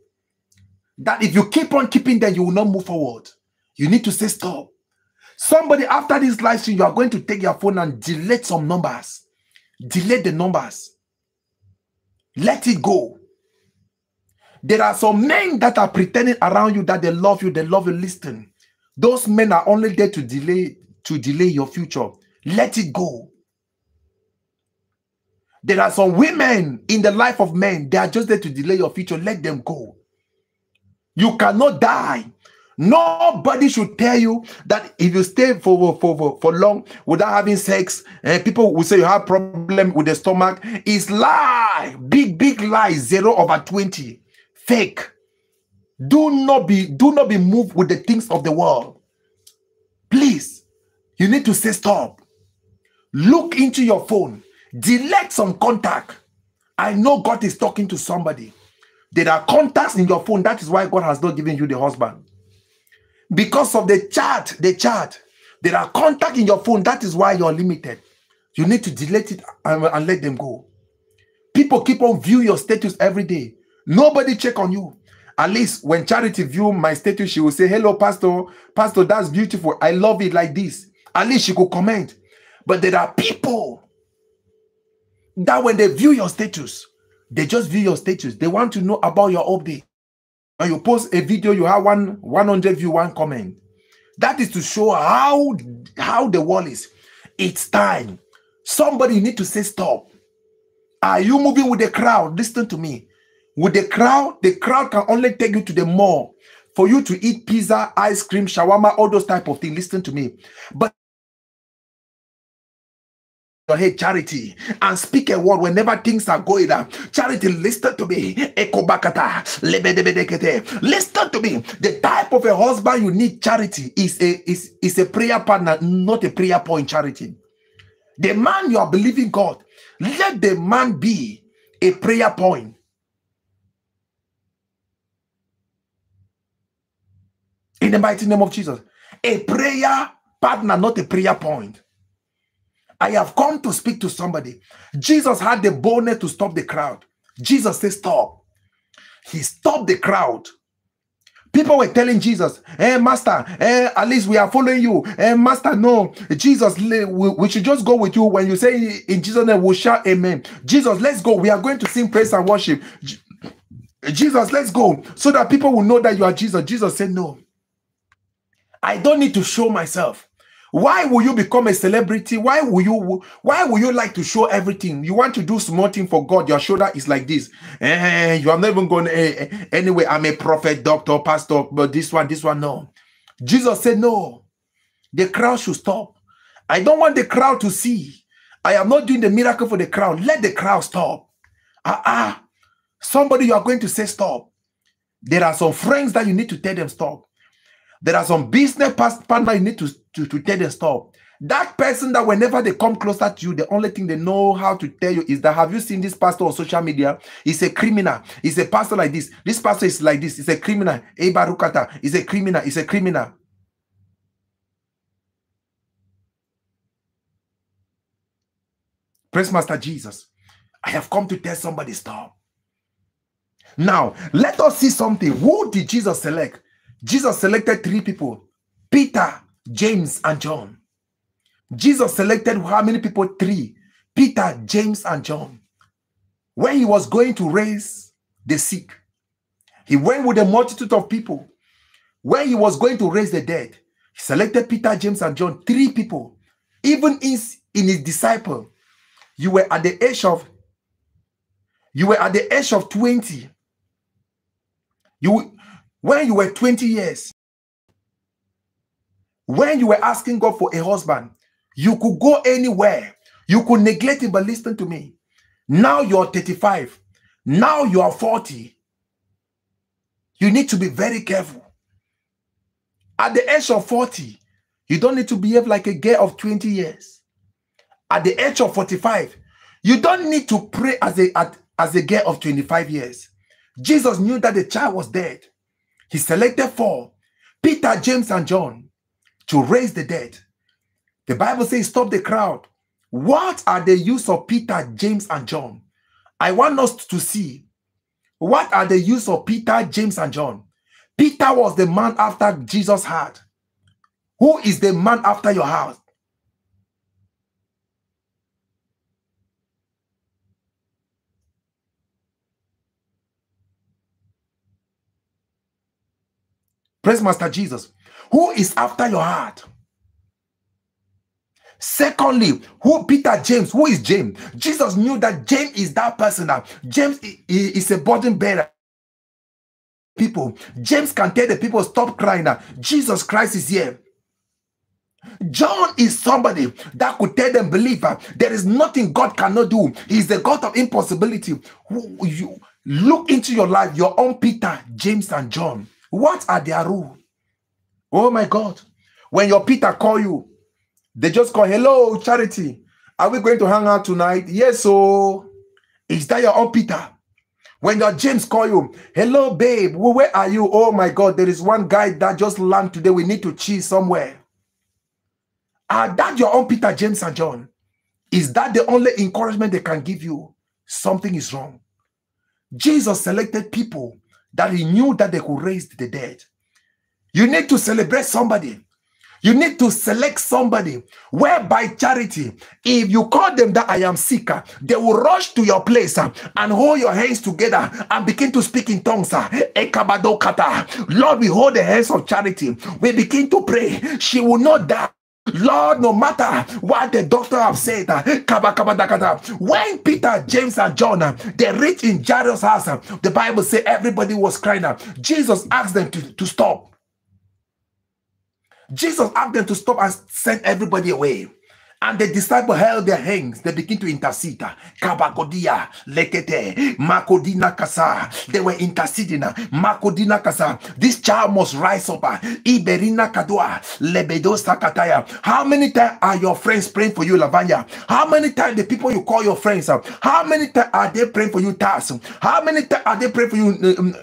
that if you keep on keeping them, you will not move forward. You need to say stop. Somebody after this live stream, you are going to take your phone and delete some numbers. Delete the numbers. Let it go. There are some men that are pretending around you that they love you, they love you. Listen, those men are only there to delay to delay your future. Let it go. There are some women in the life of men, they are just there to delay your future. Let them go. You cannot die. Nobody should tell you that if you stay for for, for, for long without having sex, eh, people will say you have problem with the stomach. It's lie, big big lie, zero over twenty, fake. Do not be do not be moved with the things of the world. Please, you need to say stop. Look into your phone, delete some contact. I know God is talking to somebody. There are contacts in your phone. That is why God has not given you the husband because of the chat, the chat. There are contact in your phone. That is why you're limited. You need to delete it and, and let them go. People keep on view your status every day. Nobody check on you. At least when Charity view my status, she will say, "Hello, Pastor. Pastor, that's beautiful. I love it like this." At least she could comment. But there are people that when they view your status, they just view your status. They want to know about your update. And you post a video, you have one 100 view, one comment. That is to show how how the world is. It's time. Somebody need to say stop. Are you moving with the crowd? Listen to me. With the crowd, the crowd can only take you to the mall for you to eat pizza, ice cream, shawarma, all those type of things. Listen to me. But your head, charity, and speak a word whenever things are going up. Charity, listen to me. Listen to me. The type of a husband you need, charity, is a is, is a prayer partner, not a prayer point, charity. The man you are believing God, let the man be a prayer point. In the mighty name of Jesus. A prayer partner, not a prayer point. I have come to speak to somebody. Jesus had the boldness to stop the crowd. Jesus said, Stop. He stopped the crowd. People were telling Jesus, Hey, Master, hey, at least we are following you. Hey, Master, no, Jesus, we, should just go with you. When you say in Jesus' name, we'll shout Amen. Jesus, let's go. We are going to sing praise and worship. Jesus, let's go so that people will know that you are Jesus. Jesus said, No, I don't need to show myself. Why will you become a celebrity? Why will you why will you like to show everything? You want to do small thing for God. Your shoulder is like this. Eh, you are not even going eh, eh, anyway. I'm a prophet, doctor, pastor, but this one, this one, no. Jesus said, No, the crowd should stop. I don't want the crowd to see. I am not doing the miracle for the crowd. Let the crowd stop. Ah, ah. Somebody you are going to say stop. There are some friends that you need to tell them stop. There are some business partner you need to, to, to tell them stop. That person that whenever they come closer to you, the only thing they know how to tell you is that have you seen this pastor on social media? He's a criminal. He's a pastor like this. This pastor is like this. He's a criminal. Ebarukata is a criminal. He's a criminal. Praise Master Jesus. I have come to tell somebody stop. Now, let us see something. Who did Jesus select? Jesus selected three people Peter, James, and John. Jesus selected how many people? Three Peter, James, and John. When he was going to raise the sick, he went with a multitude of people. When he was going to raise the dead, he selected Peter, James, and John, three people. Even in, in his disciple, you were at the age of you were at the age of 20. You when you were 20 years, when you were asking God for a husband, you could go anywhere. You could neglect it, but listen to me. Now you're 35. Now you are 40. You need to be very careful. At the age of 40, you don't need to behave like a girl of 20 years. At the age of 45, you don't need to pray as a, as a girl of 25 years. Jesus knew that the child was dead. He selected four Peter, James, and John to raise the dead. The Bible says, Stop the crowd. What are the use of Peter, James, and John? I want us to see what are the use of Peter, James, and John. Peter was the man after Jesus' heart. Who is the man after your heart? Praise Master Jesus. Who is after your heart? Secondly, who Peter James? Who is James? Jesus knew that James is that person. That James is a burden bearer. people. James can tell the people, stop crying now. Jesus Christ is here. John is somebody that could tell them, believer, uh, there is nothing God cannot do. He's the God of impossibility. You look into your life, your own Peter, James, and John. What are their rule? Oh my God. When your Peter call you, they just call, hello, charity. Are we going to hang out tonight? Yes, so is that your own Peter? When your James call you, hello, babe, where are you? Oh my God, there is one guy that just landed today. We need to cheese somewhere. Are that your own Peter, James, and John? Is that the only encouragement they can give you? Something is wrong. Jesus selected people that he knew that they could raise the dead. You need to celebrate somebody. You need to select somebody whereby charity, if you call them that I am sick, they will rush to your place and hold your hands together and begin to speak in tongues. Lord, we hold the hands of charity. We begin to pray. She will not die. Lord, no matter what the doctor have said, uh, when Peter, James, and John uh, they reached in Jairus' house, uh, the Bible says everybody was crying. Jesus asked them to, to stop. Jesus asked them to stop and send everybody away. And the disciple held their hands. They begin to intercede. Kabakodia, lekete, makodina kasa. They were interceding. Makodina kasa. This child must rise up. Iberina kadua, lebedo sakataya. How many times are your friends praying for you, Lavanya? How many times the people you call your friends? How many times are they praying for you, Tas? How many times are they praying for you,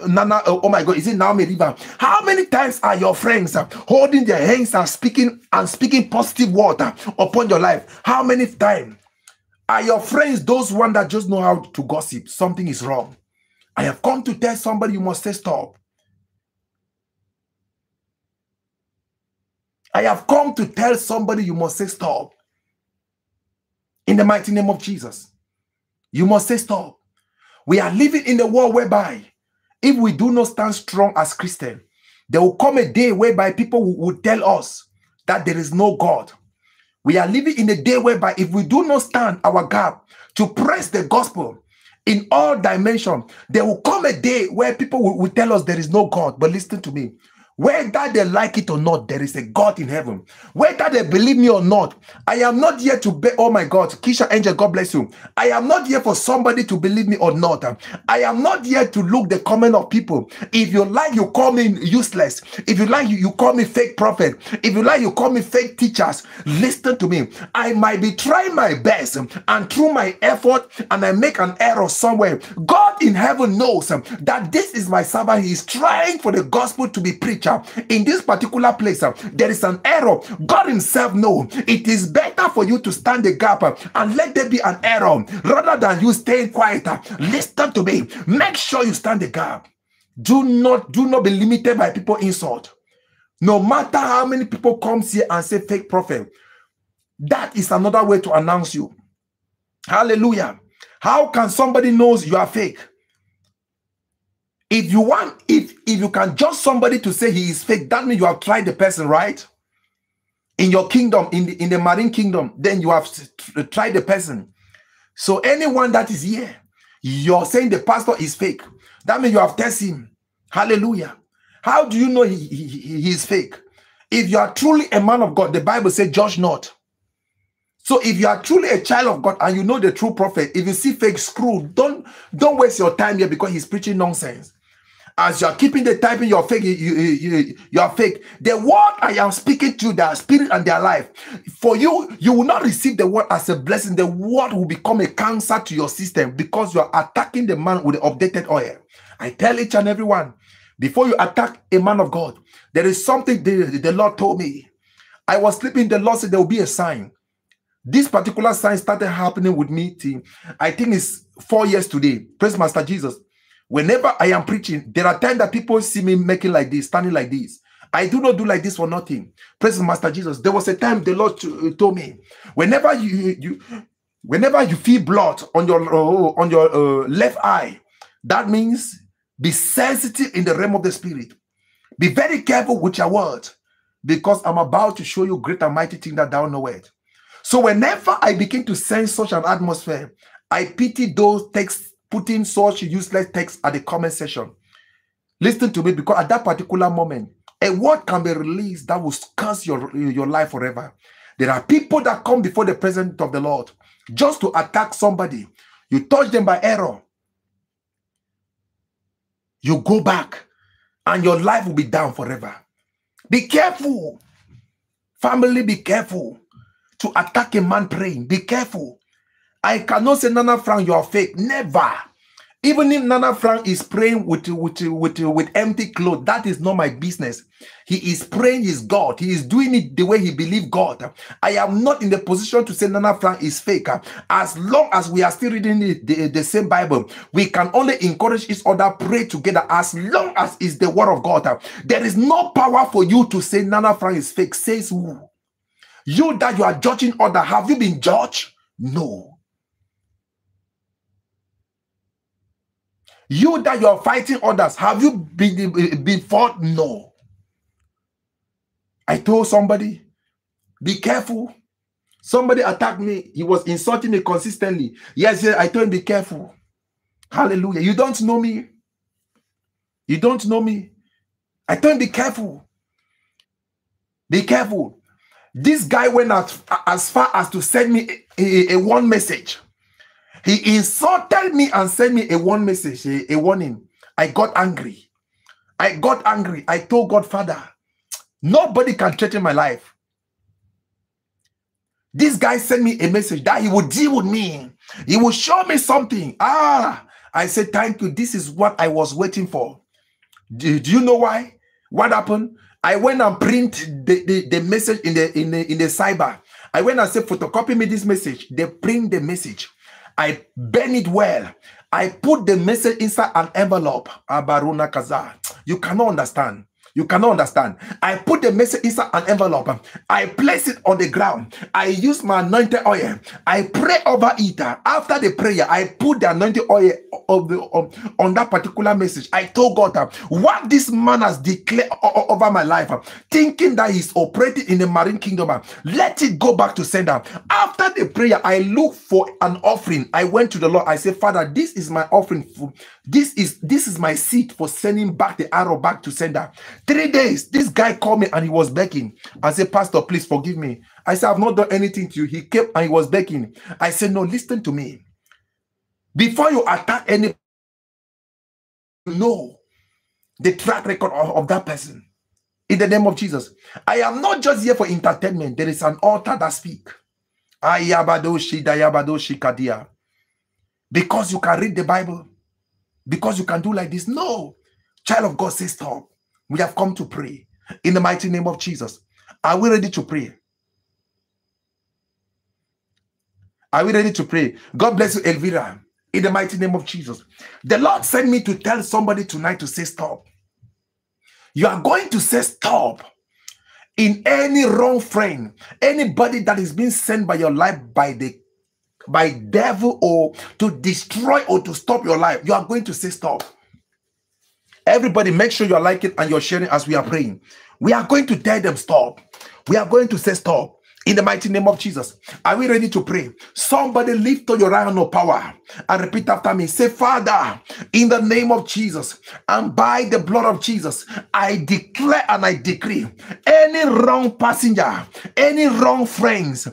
uh, Nana? Oh my God, is it Naomi River? How many times are your friends holding their hands and speaking and speaking positive word upon your life? Life, how many times are your friends those one that just know how to gossip? Something is wrong. I have come to tell somebody you must say stop. I have come to tell somebody you must say stop. In the mighty name of Jesus, you must say stop. We are living in a world whereby if we do not stand strong as Christians, there will come a day whereby people will tell us that there is no God. We are living in a day whereby if we do not stand our gap to press the gospel in all dimensions, there will come a day where people will, will tell us there is no God. But listen to me. Whether they like it or not, there is a God in heaven. Whether they believe me or not, I am not here to be. Oh my God, Kisha Angel, God bless you. I am not here for somebody to believe me or not. I am not here to look the comment of people. If you like, you call me useless. If you like, you, you call me fake prophet. If you like, you call me fake teachers. Listen to me. I might be trying my best, and through my effort, and I make an error somewhere. God in heaven knows that this is my servant. He is trying for the gospel to be preached in this particular place, uh, there is an error. God Himself know it is better for you to stand the gap uh, and let there be an error rather than you staying quiet. Uh, listen to me. Make sure you stand the gap. Do not do not be limited by people insult. No matter how many people comes here and say fake prophet, that is another way to announce you. Hallelujah. How can somebody knows you are fake? If you want, if if you can judge somebody to say he is fake, that means you have tried the person, right? In your kingdom, in the in the marine kingdom, then you have tried the person. So anyone that is here, you're saying the pastor is fake. That means you have tested him. Hallelujah. How do you know he, he, he is fake? If you are truly a man of God, the Bible says, judge not. So if you are truly a child of God and you know the true prophet, if you see fake screw, don't don't waste your time here because he's preaching nonsense as you are keeping the type in your fake, you, you, you, you are fake. The word I am speaking to, their spirit and their life, for you, you will not receive the word as a blessing. The word will become a cancer to your system because you are attacking the man with the updated oil. I tell each and everyone, before you attack a man of God, there is something the, the Lord told me. I was sleeping, the Lord said there will be a sign. This particular sign started happening with me. I think it's four years today. Praise Master Jesus. Whenever I am preaching, there are times that people see me making like this, standing like this. I do not do like this for nothing. Praise Master Jesus. There was a time the Lord uh, told me, whenever you you whenever you feel blood on your uh, on your uh, left eye, that means be sensitive in the realm of the spirit. Be very careful with your word, because I'm about to show you great and mighty thing that thou knowest. So whenever I begin to sense such an atmosphere, I pity those texts putting such useless text at the comment section. Listen to me because at that particular moment, a word can be released that will curse your, your life forever. There are people that come before the presence of the Lord just to attack somebody. You touch them by error. You go back and your life will be down forever. Be careful. Family, be careful to attack a man praying. Be careful. I cannot say, Nana Frank, you are fake. Never. Even if Nana Frank is praying with, with, with, with empty clothes, that is not my business. He is praying his God. He is doing it the way he believes God. I am not in the position to say Nana Frank is fake. As long as we are still reading the, the, the same Bible, we can only encourage each other, pray together as long as it's the word of God. There is no power for you to say Nana Frank is fake. Says who? You that you are judging other, have you been judged? No. You that you are fighting others, have you been, been fought? No. I told somebody, be careful. Somebody attacked me. He was insulting me consistently. Yes, yes, I told him, be careful. Hallelujah. You don't know me. You don't know me. I told him, be careful. Be careful. This guy went as, as far as to send me a, a, a one message. He insulted me and sent me a one message, a, a warning. I got angry. I got angry. I told God, Father, nobody can threaten my life. This guy sent me a message that he would deal with me. He will show me something. Ah, I said, Thank you. This is what I was waiting for. Do, do you know why? What happened? I went and print the, the, the message in the in the in the cyber. I went and said, photocopy me this message. They print the message. I burn it well. I put the message inside an envelope. Abaruna Kaza. You cannot understand. You cannot understand. I put the message inside an envelope. I place it on the ground. I use my anointed oil. I pray over it. After the prayer, I put the anointed oil of the, on, on that particular message. I told God what this man has declared over my life, thinking that he's operating in the marine kingdom. Let it go back to sender. After the prayer, I look for an offering. I went to the Lord. I said, Father, this is my offering. This is this is my seat for sending back the arrow back to sender. Three days, this guy called me and he was begging. I said, Pastor, please forgive me. I said, I've not done anything to you. He came and he was begging. I said, No, listen to me. Before you attack any, know the track record of, of that person. In the name of Jesus. I am not just here for entertainment. There is an altar that speak. Because you can read the Bible. Because you can do like this. No. Child of God, say stop. We have come to pray in the mighty name of Jesus. Are we ready to pray? Are we ready to pray? God bless you, Elvira, in the mighty name of Jesus. The Lord sent me to tell somebody tonight to say stop. You are going to say stop in any wrong friend, anybody that is being sent by your life by the by devil or to destroy or to stop your life. You are going to say stop. Everybody, make sure you're liking and you're sharing as we are praying. We are going to tell them stop. We are going to say stop in the mighty name of Jesus. Are we ready to pray? Somebody lift up your hand of power and repeat after me. Say, Father, in the name of Jesus and by the blood of Jesus, I declare and I decree any wrong passenger, any wrong friends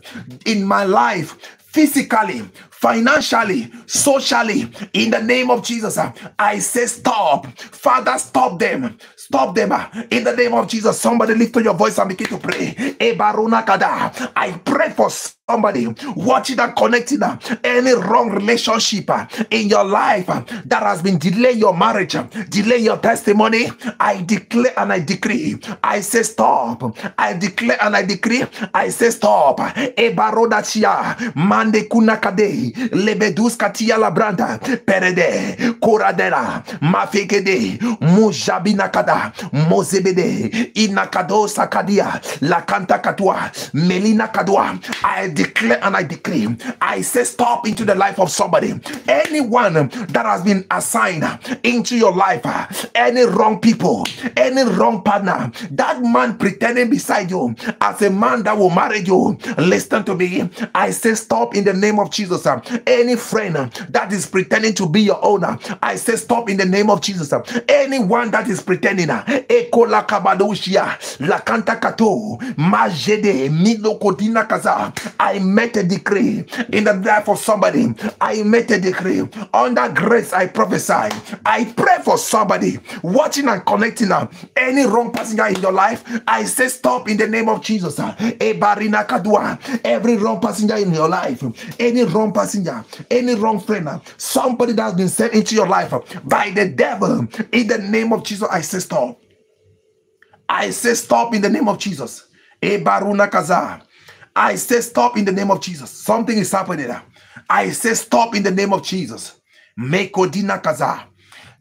in my life, physically, financially, socially, in the name of Jesus, uh, I say stop. Father, stop them. Stop them uh, in the name of Jesus. Somebody lift up your voice and begin to pray. I pray for somebody watching and connecting any wrong relationship uh, in your life uh, that has been delaying your marriage, uh, delay your testimony. I declare and I decree. I say stop. I declare and I decree. I say stop. Ebarodachia mande kunakade lebedus katia labranda perede koradera mafekede mujabinakada mozebede inakado sakadia la kanta katwa melina kadwa I declare and I decree. I say stop into the life of somebody. Anyone that has been assigned into your life, any wrong people, any wrong partner, that man pretending beside you as a man that will marry you. Listen to me. I say stop in the name of Jesus. Any friend that is pretending to be your owner, I say stop in the name of Jesus. Anyone that is pretending, Lakanta Kato, Majede, Milokodina Kaza. I make a decree in the life of somebody. I make a decree. Under grace, I prophesy. I pray for somebody watching and connecting now. Any wrong passenger in your life, I say stop in the name of Jesus. Eh, kadua. Every wrong passenger in your life, any wrong passenger, any wrong friend, somebody that has been sent into your life by the devil, in the name of Jesus, I say stop. I say stop in the name of Jesus. Eh, Ebaruna Kaza. I say stop in the name of Jesus. Something is happening. I say stop in the name of Jesus. Mekodina Kaza.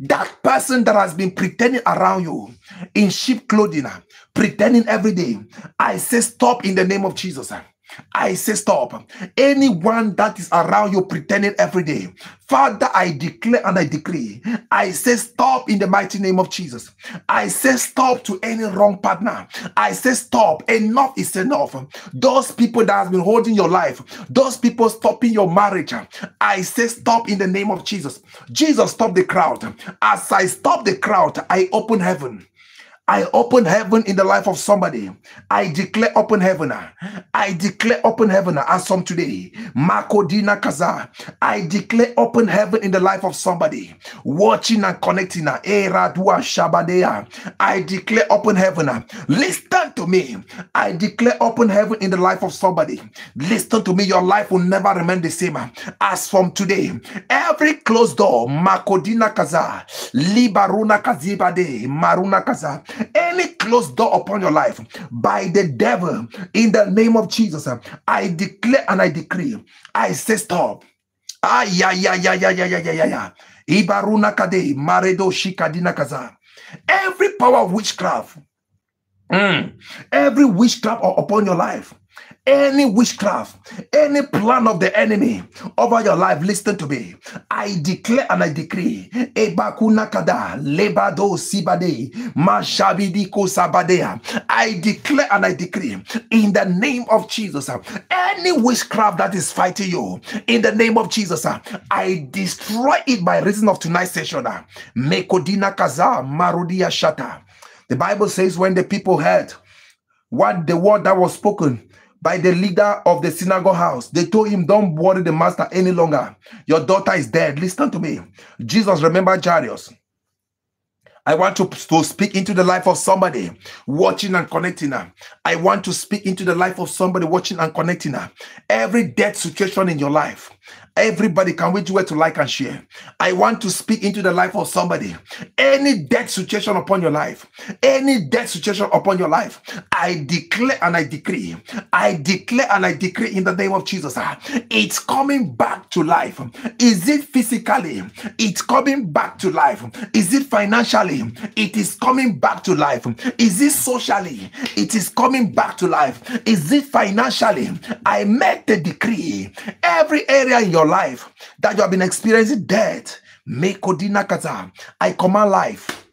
That person that has been pretending around you in sheep clothing, pretending every day. I say stop in the name of Jesus. I say stop. Anyone that is around you pretending every day, Father, I declare and I decree. I say stop in the mighty name of Jesus. I say stop to any wrong partner. I say stop. Enough is enough. Those people that has been holding your life, those people stopping your marriage. I say stop in the name of Jesus. Jesus, stop the crowd. As I stop the crowd, I open heaven. I open heaven in the life of somebody. I declare open heaven. Ah. I declare open heaven ah, as from today. Makodina Kaza. I declare open heaven in the life of somebody. Watching and connecting. Ah. Eh, Eradua Shabadea. I declare open heaven. Listen to me. I declare open heaven in the life of somebody. Listen to me. Your life will never remain the same as from today. Every closed door. Makodina Kaza. Libaruna Kazibade. Maruna Kaza any closed door upon your life by the devil in the name of Jesus, I declare and I decree, I say stop. Ah, yeah, yeah, yeah, yeah, yeah, yeah, yeah, yeah. Maredo shikadina kaza. Every power of witchcraft, mm, every witchcraft upon your life, any witchcraft, any plan of the enemy over your life, listen to me. I declare and I decree. Ebakunakada, lebado sibade, mashabidiko sabadea. I declare and I decree in the name of Jesus. Any witchcraft that is fighting you, in the name of Jesus, I destroy it by reason of tonight's session. Mekodina kaza, marudia shata. The Bible says when the people heard what the word that was spoken, by the leader of the synagogue house. They told him, Don't worry the master any longer. Your daughter is dead. Listen to me. Jesus remembered Jairus. I want to, to speak into the life of somebody watching and connecting. I want to speak into the life of somebody watching and connecting. Every death situation in your life, Everybody, can do it to like and share? I want to speak into the life of somebody. Any death situation upon your life, any death situation upon your life, I declare and I decree, I declare and I decree in the name of Jesus, ah, it's coming back to life. Is it physically? It's coming back to life. Is it financially? It is coming back to life. Is it socially? It is coming back to life. Is it financially? I make the decree. Every area in your your life that you have been experiencing death, I command life.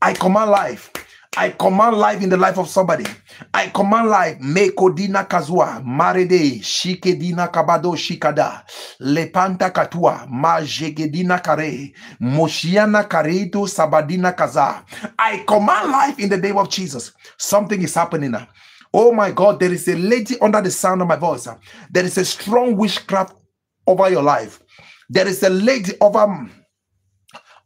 I command life. I command life in the life of somebody. I command life. Mekodina kazua. Marede. Shikedina kabado shikada. Lepanta katua. Majegedina kare. Moshiana kareto sabadina kaza. I command life in the name of Jesus. Something is happening now. Oh my God, there is a lady under the sound of my voice. There is a strong witchcraft over your life. There is a lady over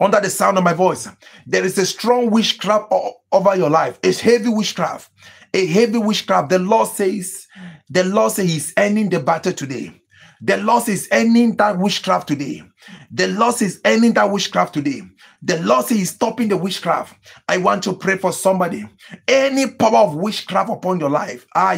under the sound of my voice. There is a strong witchcraft over your life. It's heavy witchcraft. A heavy witchcraft. The Lord says, the Lord says He's ending the battle today. The Lord is ending that witchcraft today. The Lord is ending that witchcraft today. The Lord says He's stopping the witchcraft. I want to pray for somebody. Any power of witchcraft upon your life, ah,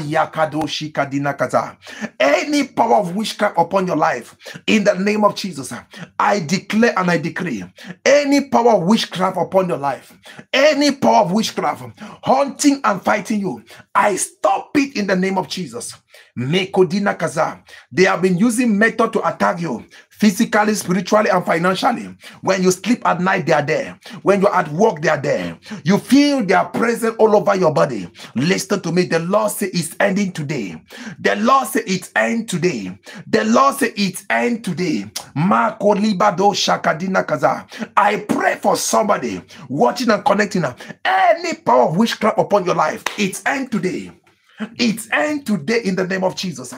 any power of witchcraft upon your life, in the name of Jesus, I declare and I decree any power of witchcraft upon your life, any power of witchcraft hunting and fighting you, I stop it in the name of Jesus. Mekodina kaza. They have been using method to attack you physically, spiritually, and financially. When you sleep at night, they are there. When you're at work, they are there. You feel they are present all over your body. Listen to me. The Lord say it's ending today. The Lord say it's end today. The Lord say it's end today. shakadina kaza. I pray for somebody watching and connecting. Any power of witchcraft upon your life, it's end today. It's end today in the name of Jesus.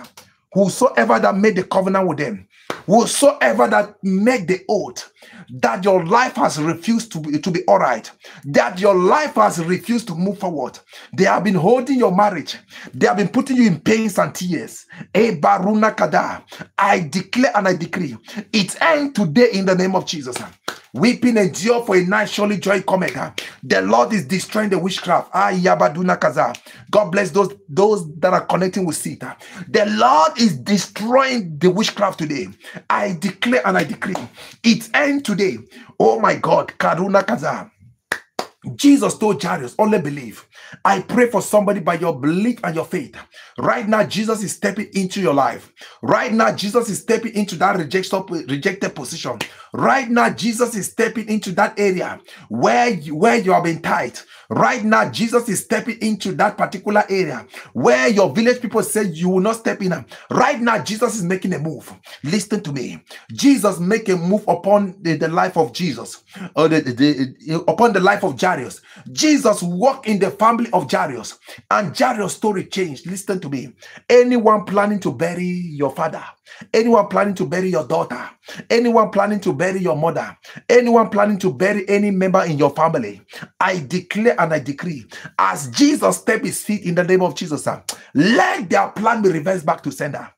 Whosoever that made the covenant with them, whosoever that make the oath, that your life has refused to be, to be all right, that your life has refused to move forward. They have been holding your marriage, they have been putting you in pains and tears. Eh, I declare and I decree it end today in the name of Jesus. Weeping endure for a night, surely joy cometh. The Lord is destroying the witchcraft. Ah, God bless those, those that are connecting with Sita. The Lord is destroying the witchcraft today. I declare and I decree its end today. Oh my God, Karuna Kaza. Jesus told Jairus, only believe. I pray for somebody by your belief and your faith. Right now, Jesus is stepping into your life. Right now, Jesus is stepping into that rejected, rejected position. Right now, Jesus is stepping into that area where you, where you have been tied. Right now, Jesus is stepping into that particular area where your village people said you will not step in. Right now, Jesus is making a move. Listen to me. Jesus make a move upon the, the life of Jesus, or the, the, the, upon the life of Jairus. Jesus walked in the family of Jairus, and Jairus' story changed. Listen to me. Anyone planning to bury your father, anyone planning to bury your daughter, anyone planning to bury your mother, anyone planning to bury any member in your family, I declare and I decree, as Jesus step his feet in the name of Jesus, let their plan be reversed back to sender.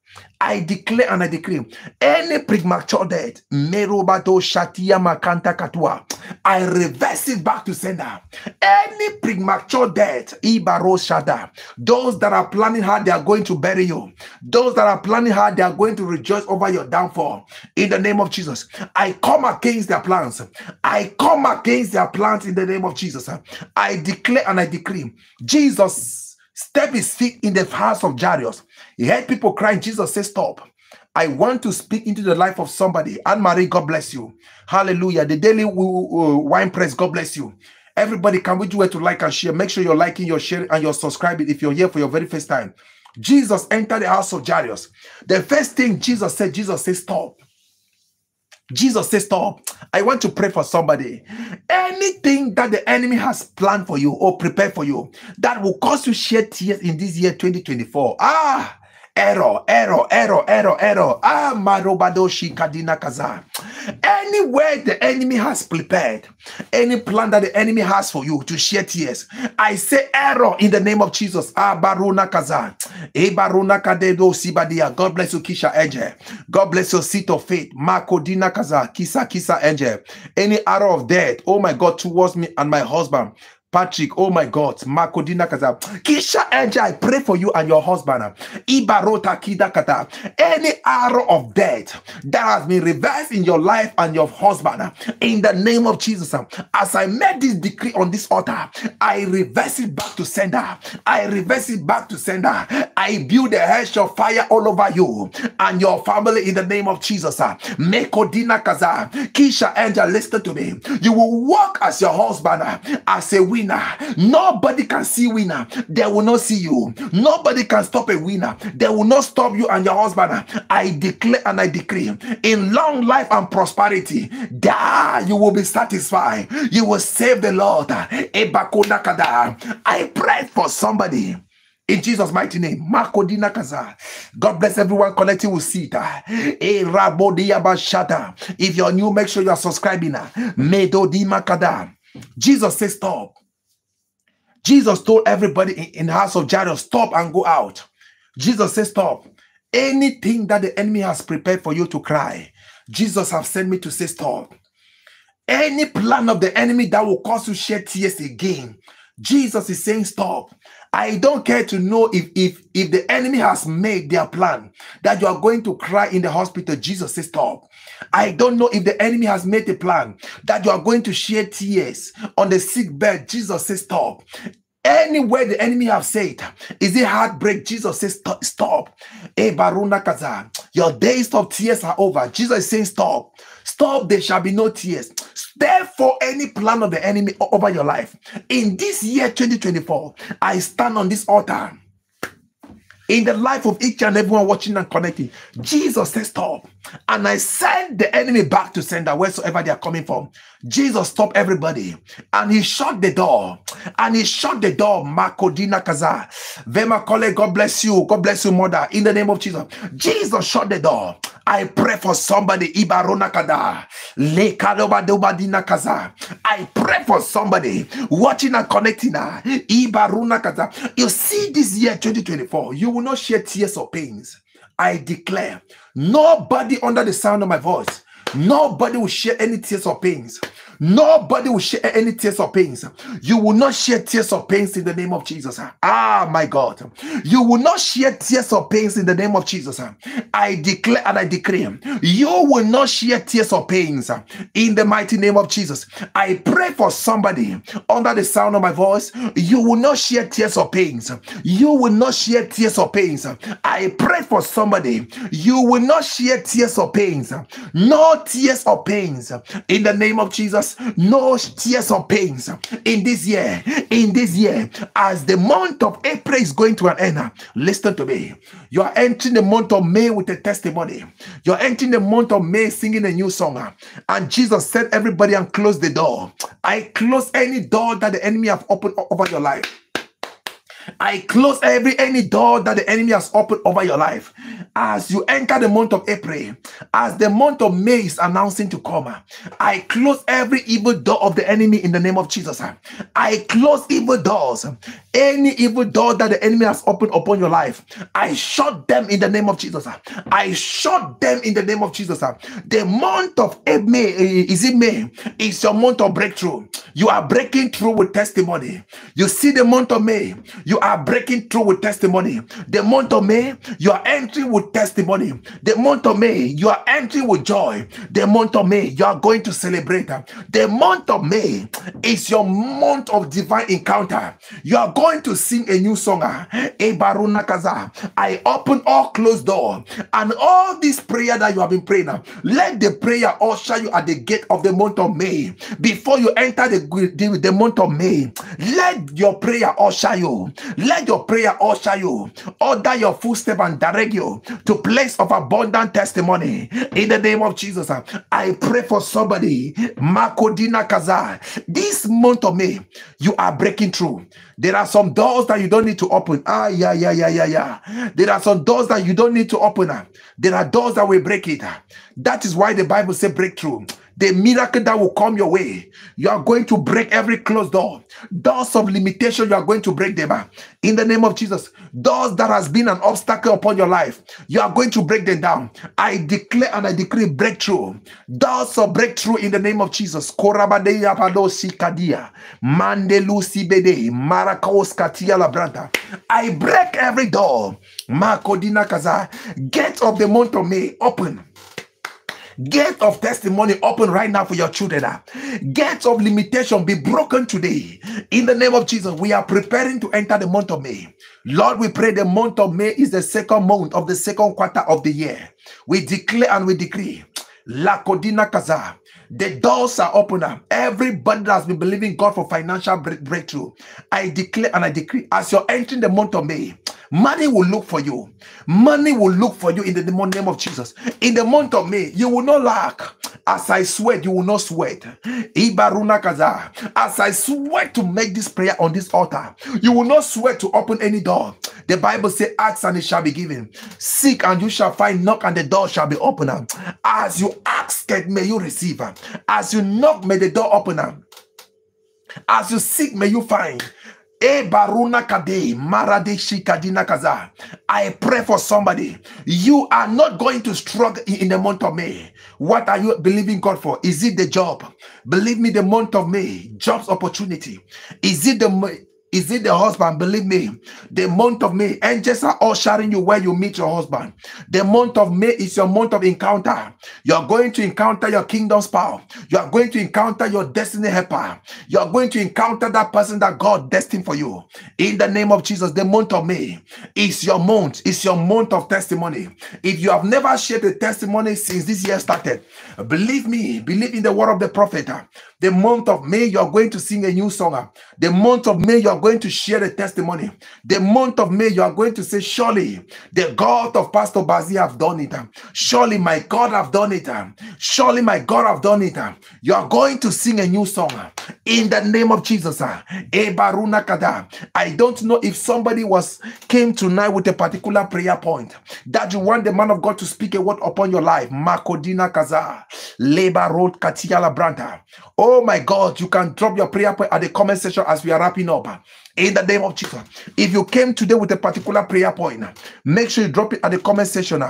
I declare and I decree any premature death, Merubato Shatia Makanta Katua, I reverse it back to sender. Any premature death, Ibaro Shada, those that are planning how they are going to bury you, those that are planning how they are going to rejoice over your downfall, in the name of Jesus, I come against their plans. I come against their plans in the name of Jesus. I declare and I decree, Jesus step his feet in the house of Jairus he heard people crying. Jesus said, Stop. I want to speak into the life of somebody. Anne Marie, God bless you. Hallelujah. The daily wine press, God bless you. Everybody, can we do it to like and share? Make sure you're liking, you're sharing, and you're subscribing if you're here for your very first time. Jesus entered the house of Jairus. The first thing Jesus said, Jesus said, Stop. Jesus says, Stop. I want to pray for somebody. Anything that the enemy has planned for you or prepared for you that will cause you shed tears in this year 2024. Ah, Error, error, error, error, error. Ah, marobadoshi kadina kaza. Anywhere the enemy has prepared, any plan that the enemy has for you to shed tears, I say error in the name of Jesus. Ah, baruna kaza. E baruna kadedo sibadia. God bless you, Kisha Angel. God bless your seat of faith. Makodina kaza. Kisa kisa Angel. Any arrow of death, oh my God, towards me and my husband. Patrick, oh my God, Makodina Kaza. Kisha Angel, I pray for you and your husband. Ibarota Kidakata. Any arrow of death that has been reversed in your life and your husband, in the name of Jesus, as I made this decree on this altar, I reverse it back to sender. I reverse it back to sender. I build a hedge of fire all over you and your family in the name of Jesus. Mekodina Kaza. Kisha Angel, listen to me. You will walk as your husband as a winner winner. Nobody can see winner. They will not see you. Nobody can stop a winner. They will not stop you and your husband. I declare and I decree in long life and prosperity, that you will be satisfied. You will save the Lord. I pray for somebody. In Jesus' mighty name, Makodina Kaza. God bless everyone connecting with Sita. If you're new, make sure you are subscribing. Medodi Makada. Jesus says, Stop. Jesus told everybody in the house of Jairus, stop and go out. Jesus said, stop. Anything that the enemy has prepared for you to cry, Jesus have sent me to say stop. Any plan of the enemy that will cause you shed tears again, Jesus is saying stop. I don't care to know if if if the enemy has made their plan that you are going to cry in the hospital. Jesus says stop. I don't know if the enemy has made a plan that you are going to shed tears on the sick bed. Jesus says stop. Anywhere the enemy have said, is it heartbreak? Jesus says, stop. Eh, your days of tears are over. Jesus is saying, stop. Stop, there shall be no tears. Therefore, any plan of the enemy over your life. In this year 2024, I stand on this altar in the life of each and everyone watching and connecting. Jesus says, Stop. And I send the enemy back to sender wheresoever they are coming from. Jesus stopped everybody and he shut the door. And he shut the door. Makodina Kaza. Vema Kole, God bless you. God bless you, mother. In the name of Jesus. Jesus shut the door. I pray for somebody. Ibarona Kada. I pray for somebody watching and connecting. Ibaruna Kaza. You see this year 2024, you will not shed tears or pains. I declare nobody under the sound of my voice, nobody will share any tears or pains. Nobody will share any tears or pains. You will not share tears or pains in the name of Jesus. Ah, my God. You will not share tears or pains in the name of Jesus. I declare and I decree, you will not share tears or pains in the mighty name of Jesus. I pray for somebody under the sound of my voice. You will not share tears or pains. You will not share tears or pains. I pray for somebody. You will not share tears or pains. No tears or pains in the name of Jesus no tears or pains in this year. In this year, as the month of April is going to an end, listen to me. You are entering the month of May with a testimony. You're entering the month of May singing a new song. And Jesus said, Everybody and close the door. I close any door that the enemy have opened over your life. I close every any door that the enemy has opened over your life. As you enter the month of April, as the month of May is announcing to come, I close every evil door of the enemy in the name of Jesus. I close evil doors. Any evil door that the enemy has opened upon your life, I shut them in the name of Jesus. I shut them in the name of Jesus. The month of May, eh, is it May? It's your month of breakthrough. You are breaking through with testimony. You see the month of May. You you are breaking through with testimony. The month of May, you are entering with testimony. The month of May, you are entering with joy. The month of May, you are going to celebrate. The month of May is your month of divine encounter. You are going to sing a new song. Ah, eh, I open all closed door and all this prayer that you have been praying. Ah, let the prayer usher you at the gate of the month of May before you enter the, the, the month of May. Let your prayer usher you let your prayer usher you, order your footstep and direct you to place of abundant testimony. In the name of Jesus, ah, I pray for somebody. This month of May, you are breaking through. There are some doors that you don't need to open. Ah, yeah, yeah, yeah, yeah, yeah. There are some doors that you don't need to open. There are doors that will break it. That is why the Bible says breakthrough the miracle that will come your way. You are going to break every closed door. Doors of limitation, you are going to break them in the name of Jesus. Doors that has been an obstacle upon your life, you are going to break them down. I declare and I decree breakthrough. Doors of breakthrough in the name of Jesus. Korabadeya padosi kadia. Mandelusi bede. Marakos katia labranta. I break every door. Makodina kaza. Gate of the month of May open. Gate of testimony open right now for your children. Ah. Gates of limitation be broken today. In the name of Jesus, we are preparing to enter the month of May. Lord, we pray the month of May is the second month of the second quarter of the year. We declare and we decree. Lakodina Kaza. The doors are open up. Everybody that has been believing God for financial breakthrough, I declare and I decree as you're entering the month of May, Money will look for you. Money will look for you in the name of Jesus. In the month of May, you will not lack. As I sweat, you will not sweat. As I sweat to make this prayer on this altar, you will not sweat to open any door. The Bible says, Ask and it shall be given. Seek and you shall find. Knock and the door shall be opened. As you ask, may you receive. As you knock, may the door open. As you seek, may you find. I pray for somebody. You are not going to struggle in the month of May. What are you believing God for? Is it the job? Believe me, the month of May, jobs opportunity. Is it the Is it the husband? Believe me, the month of May, angels are all sharing you where you meet your husband. The month of May is your month of encounter. You are going to encounter your kingdom's power. You are going to encounter your destiny helper. You are going to encounter that person that God destined for you. In the name of Jesus, the month of May is your month. It's your month of testimony. If you have never shared a testimony since this year started, believe me, believe in the word of the prophet. The month of May, you are going to sing a new song. The month of May, you are going to share a testimony. The month of May, you are going to say, Surely the God of Pastor Basil have done it. Surely my God have done it. Surely my God have done it. You are going to sing a new song in the name of Jesus. Eh, I don't know if somebody was came tonight with a particular prayer point that you want the man of God to speak a word upon your life. Makodina Kaza, Labor Road Katiala Branta. Oh my God, you can drop your prayer point at the comment section as we are wrapping up in the name of Jesus. If you came today with a particular prayer point, make sure you drop it at the comment section.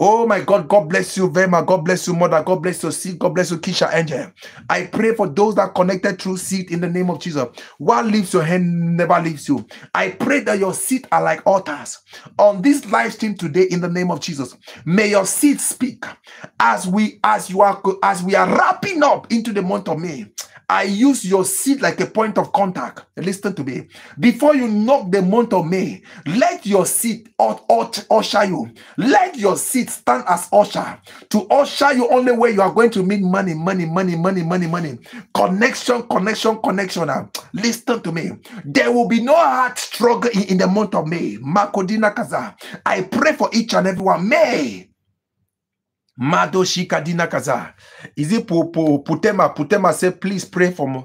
Oh my God, God bless you, Vema. God bless you, Mother. God bless you, Seed. God bless you, Kisha Angel. I pray for those that connected through seed in the name of Jesus. What leaves your hand never leaves you. I pray that your seed are like altars on this live stream today in the name of Jesus. May your seed speak as we as you are as we are wrapping up into the month of May. I use your seed like a point of contact. Listen to me. Before you knock the month of May, let your seed usher you. Let your seed stand as usher to usher you only where you are going to meet money, money, money, money, money, money. Connection, connection, connection. Ah, listen to me. There will be no hard struggle in, in the month of May. Makodina Kaza. I pray for each and everyone. May Mado Shikadina Kaza. Is it Putema? Putema say, please pray for me.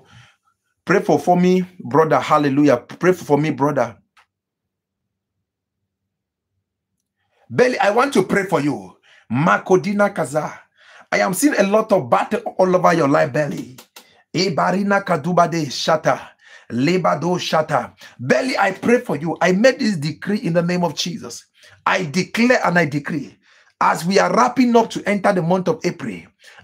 Pray for, for me, brother. Hallelujah. Pray for, for me, brother. Belly, I want to pray for you. Makodina Kaza. I am seeing a lot of battle all over your life, Belly. Ebarina Kadubade Shata. Lebado Shata. Belly, I pray for you. I made this decree in the name of Jesus. I declare and I decree as we are wrapping up to enter the month of April,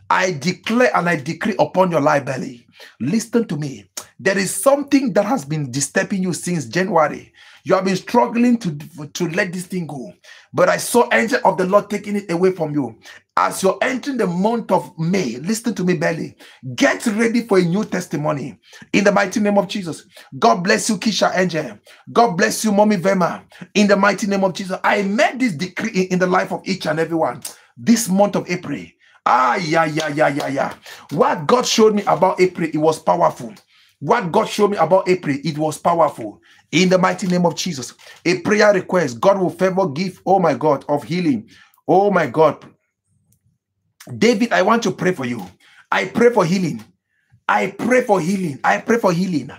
I declare and I decree upon your life, belly. Listen to me. There is something that has been disturbing you since January. You have been struggling to, to let this thing go. But I saw angel of the Lord taking it away from you. As you're entering the month of May, listen to me, Belly. Get ready for a new testimony in the mighty name of Jesus. God bless you, Kisha Angel. God bless you, Mommy Vema. In the mighty name of Jesus. I made this decree in the life of each and everyone this month of April. Ah, yeah, yeah, yeah, yeah, yeah. What God showed me about April, it was powerful. What God showed me about April, it was powerful. In the mighty name of Jesus. A prayer request. God will favor give, oh my God, of healing. Oh my God. David, I want to pray for you. I pray for healing. I pray for healing. I pray for healing.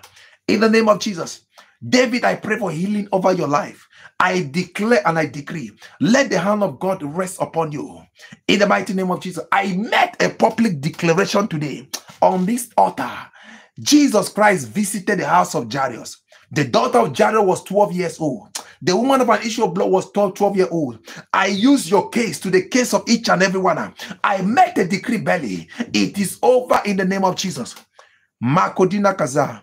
In the name of Jesus. David, I pray for healing over your life. I declare and I decree, let the hand of God rest upon you. In the mighty name of Jesus, I made a public declaration today on this altar. Jesus Christ visited the house of Jairus. The daughter of Jairus was 12 years old. The woman of an issue of blood was 12, 12 years old. I use your case to the case of each and every one. I make the decree belly. It is over in the name of Jesus. Makodina Kaza.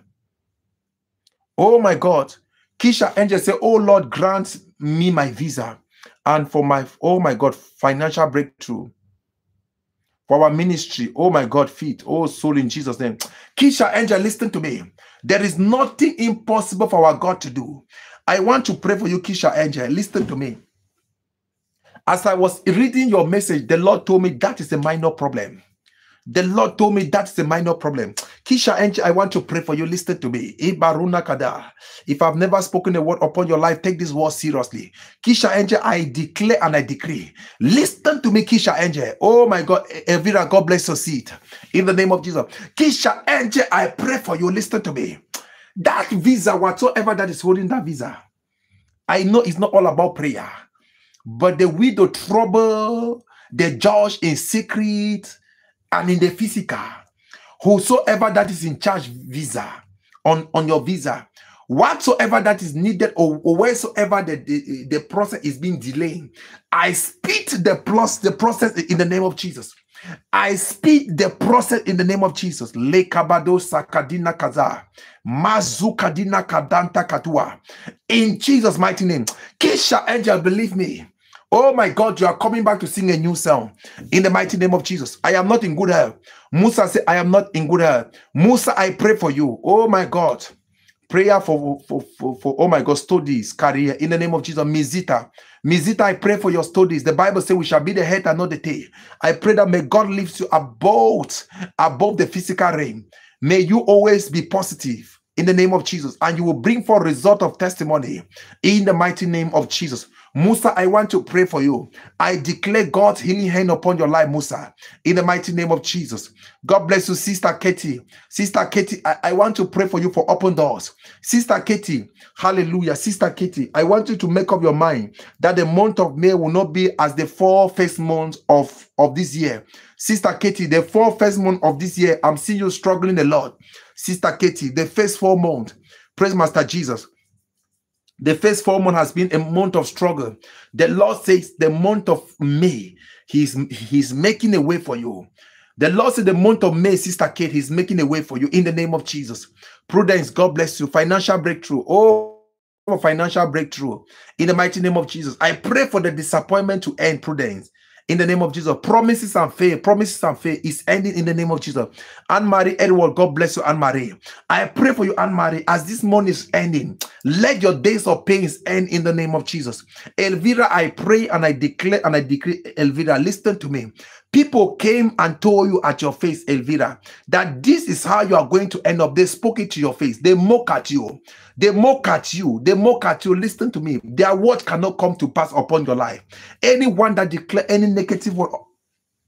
Oh my God. Kisha Angel say, Oh Lord, grant me my visa and for my, oh my God, financial breakthrough. For our ministry, oh my God, feet, oh soul in Jesus' name. Kisha Angel, listen to me. There is nothing impossible for our God to do. I want to pray for you, Kisha Angel. Listen to me. As I was reading your message, the Lord told me that is a minor problem. The Lord told me that's a minor problem. Kisha Angel, I want to pray for you. Listen to me. If I've never spoken a word upon your life, take this word seriously. Kisha Angel, I declare and I decree. Listen to me, Kisha Angel. Oh my God, Elvira, God bless your seat. In the name of Jesus. Kisha Angel, I pray for you. Listen to me. That visa, whatsoever that is holding that visa, I know it's not all about prayer, but the widow trouble, the judge in secret, and in the physical, whosoever that is in charge visa on, on your visa, whatsoever that is needed or, or wheresoever the, the, the process is being delayed, I speed the plus the process in the name of Jesus. I speed the process in the name of Jesus. Lekabado sakadina kaza. Mazukadina kadanta katua. In Jesus' mighty name. Kisha angel, believe me. Oh my God, you are coming back to sing a new song in the mighty name of Jesus. I am not in good health. Musa said, I am not in good health. Musa, I pray for you. Oh my God. Prayer for, for, for, for oh my God, studies, career in the name of Jesus. Mizita, Mizita, I pray for your studies. The Bible says we shall be the head and not the tail. I pray that may God lift you above, above the physical realm. May you always be positive in the name of Jesus, and you will bring forth result of testimony in the mighty name of Jesus. Musa, I want to pray for you. I declare God's healing hand upon your life, Musa, in the mighty name of Jesus. God bless you, Sister Katie. Sister Katie, I, I want to pray for you for open doors. Sister Katie, hallelujah. Sister Katie, I want you to make up your mind that the month of May will not be as the four first months of, of this year. Sister Katie, the four first month of this year, I'm seeing you struggling a lot. Sister Katie, the first four months, praise Master Jesus. The first four months has been a month of struggle. The Lord says the month of May, He's He's making a way for you. The Lord said the month of May, Sister Kate, He's making a way for you in the name of Jesus. Prudence, God bless you. Financial breakthrough. Oh, financial breakthrough in the mighty name of Jesus. I pray for the disappointment to end, Prudence in the name of Jesus. Promises and faith, promises and faith is ending in the name of Jesus. Anne Marie Edward, God bless you, Anne Marie. I pray for you, Anne Marie, as this month is ending. Let your days of pains end in the name of Jesus. Elvira, I pray and I declare and I decree, Elvira, listen to me. People came and told you at your face, Elvira, that this is how you are going to end up. They spoke it to your face. They mock at you. They mock at you. They mock at you. Listen to me. Their word cannot come to pass upon your life. Anyone that declare any negative word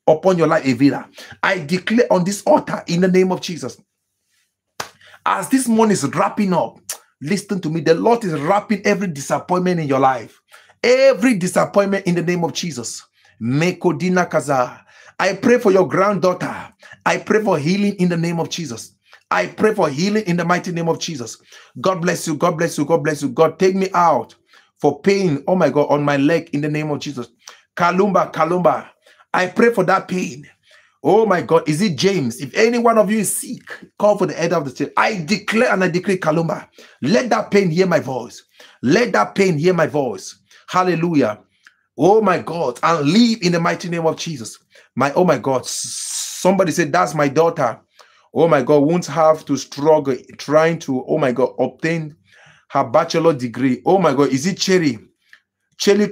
upon your life, Elvira, I declare on this altar in the name of Jesus. As this month is wrapping up, listen to me. The Lord is wrapping every disappointment in your life. Every disappointment in the name of Jesus. Mekodina Kaza. I pray for your granddaughter. I pray for healing in the name of Jesus. I pray for healing in the mighty name of Jesus. God bless you. God bless you. God bless you. God take me out for pain. Oh my God, on my leg in the name of Jesus. Kalumba, Kalumba. I pray for that pain. Oh my God, is it James? If any one of you is sick, call for the head of the state. I declare and I declare, Kalumba, let that pain hear my voice. Let that pain hear my voice. Hallelujah. Oh my God, and live in the mighty name of Jesus. My oh my God, somebody said that's my daughter. Oh my God, won't have to struggle trying to oh my God obtain her bachelor degree. Oh my God, is it Cherry? Cherry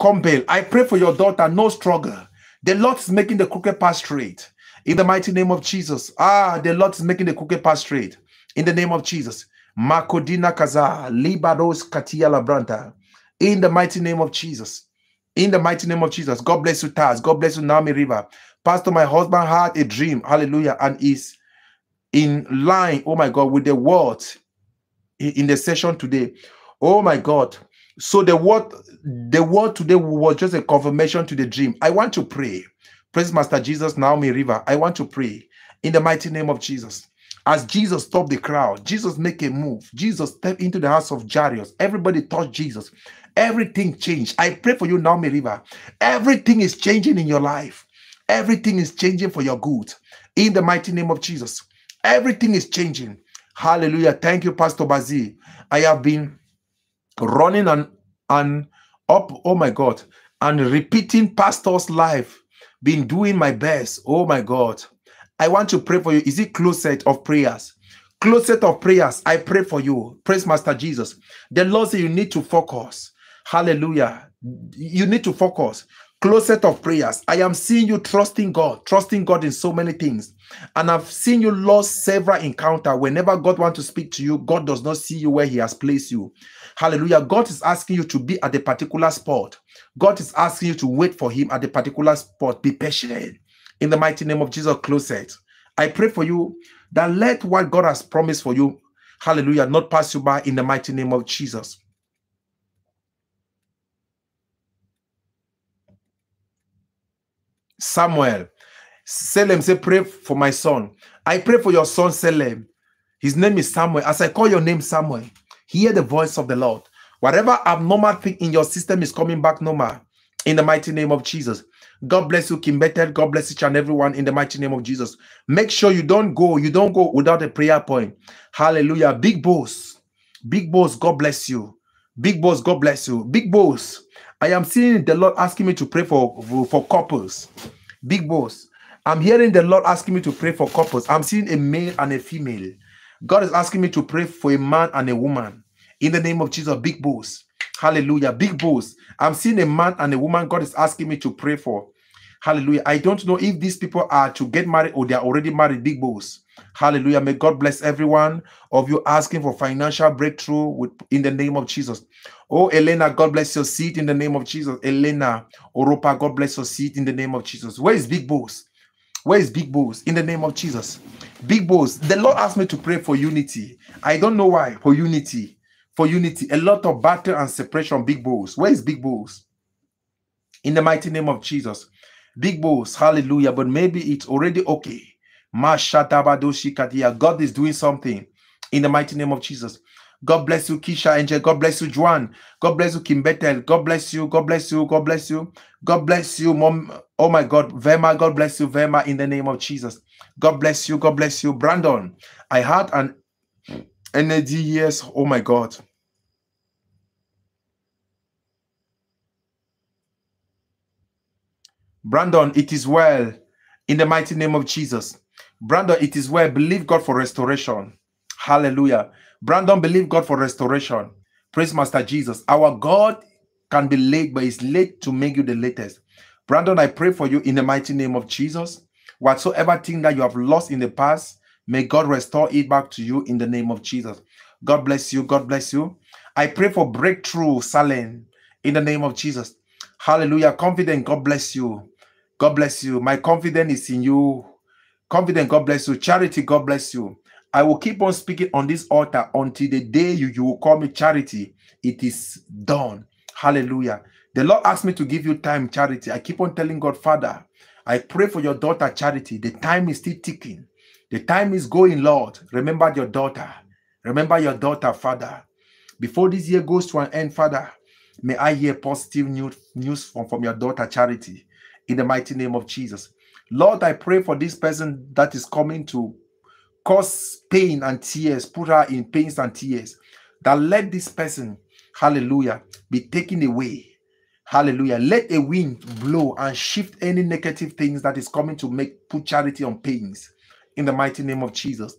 Campbell. I pray for your daughter, no struggle. The Lord is making the crooked path straight. In the mighty name of Jesus. Ah, the Lord is making the crooked path straight. In the name of Jesus. Makodina Kaza, Libaros Katia Labranta in the mighty name of Jesus. In the mighty name of Jesus. God bless you, Taz. God bless you, Naomi River. Pastor, my husband had a dream. Hallelujah. And is in line, oh my God, with the word in the session today. Oh my God. So the word, the word today was just a confirmation to the dream. I want to pray. Praise Master Jesus, Naomi River. I want to pray in the mighty name of Jesus. As Jesus stopped the crowd, Jesus make a move. Jesus stepped into the house of Jairus. Everybody touched Jesus. Everything changed. I pray for you now, River. Everything is changing in your life. Everything is changing for your good. In the mighty name of Jesus. Everything is changing. Hallelujah. Thank you, Pastor Basil. I have been running and, and up, oh my God, and repeating pastor's life, been doing my best. Oh my God. I want to pray for you. Is it closet of prayers? Closet of prayers. I pray for you. Praise Master Jesus. The Lord said you need to focus. Hallelujah. You need to focus. Closet of prayers. I am seeing you trusting God, trusting God in so many things. And I've seen you lost several encounter. Whenever God wants to speak to you, God does not see you where He has placed you. Hallelujah. God is asking you to be at a particular spot. God is asking you to wait for Him at a particular spot. Be patient. In the mighty name of Jesus, closet. I pray for you that let what God has promised for you, hallelujah, not pass you by in the mighty name of Jesus. Samuel. Selem say, pray for my son. I pray for your son, Selem. His name is Samuel. As I call your name, Samuel, hear the voice of the Lord. Whatever abnormal thing in your system is coming back normal in the mighty name of Jesus. God bless you, Kimbetel. God bless each and everyone in the mighty name of Jesus. Make sure you don't go, you don't go without a prayer point. Hallelujah. Big boss, big boss, God bless you. Big boss, God bless you. Big boss, I am seeing the Lord asking me to pray for, for, for couples. Big boss, I'm hearing the Lord asking me to pray for couples. I'm seeing a male and a female. God is asking me to pray for a man and a woman in the name of Jesus. Big boss. Hallelujah. Big boss. I'm seeing a man and a woman God is asking me to pray for. Hallelujah. I don't know if these people are to get married or they are already married. Big boss. Hallelujah. May God bless everyone of you asking for financial breakthrough with, in the name of Jesus. Oh, Elena, God bless your seat in the name of Jesus. Elena, Oropa, God bless your seat in the name of Jesus. Where is Big Boss? Where is Big Boss? In the name of Jesus. Big Boss, the Lord asked me to pray for unity. I don't know why. For unity. For unity. A lot of battle and separation. Big Boss. Where is Big Boss? In the mighty name of Jesus. Big Boss. Hallelujah. But maybe it's already okay. God is doing something in the mighty name of Jesus. God bless you, Kisha Angel. God bless you, Juan. God bless you, Kim Bethel. God bless you. God bless you. God bless you. God bless you, Mom. Oh my God. Vema. God bless you, Vema, in the name of Jesus. God bless you. God bless you, Brandon. I had an energy, yes. Oh my God. Brandon, it is well in the mighty name of Jesus. Brandon, it is well. Believe God for restoration. Hallelujah. Brandon, believe God for restoration. Praise Master Jesus. Our God can be late, but He's late to make you the latest. Brandon, I pray for you in the mighty name of Jesus. Whatsoever thing that you have lost in the past, may God restore it back to you in the name of Jesus. God bless you. God bless you. I pray for breakthrough, Salem, in the name of Jesus. Hallelujah. Confident. God bless you. God bless you. My confidence is in you. Confident. God bless you. Charity. God bless you. I will keep on speaking on this altar until the day you, you will call me charity. It is done. Hallelujah. The Lord asked me to give you time, charity. I keep on telling God, Father, I pray for your daughter, charity. The time is still ticking. The time is going, Lord. Remember your daughter. Remember your daughter, Father. Before this year goes to an end, Father, may I hear positive news, news from, from your daughter, charity, in the mighty name of Jesus. Lord, I pray for this person that is coming to cause pain and tears, put her in pains and tears, that let this person, hallelujah, be taken away. Hallelujah. Let a wind blow and shift any negative things that is coming to make put charity on pains. In the mighty name of Jesus.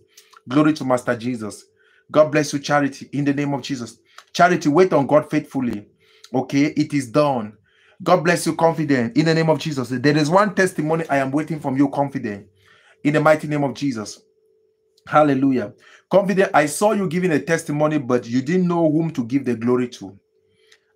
Glory to Master Jesus. God bless you, charity, in the name of Jesus. Charity, wait on God faithfully. Okay, it is done. God bless you, confident, in the name of Jesus. There is one testimony I am waiting from you, confident, in the mighty name of Jesus. Hallelujah. Confident, I saw you giving a testimony, but you didn't know whom to give the glory to.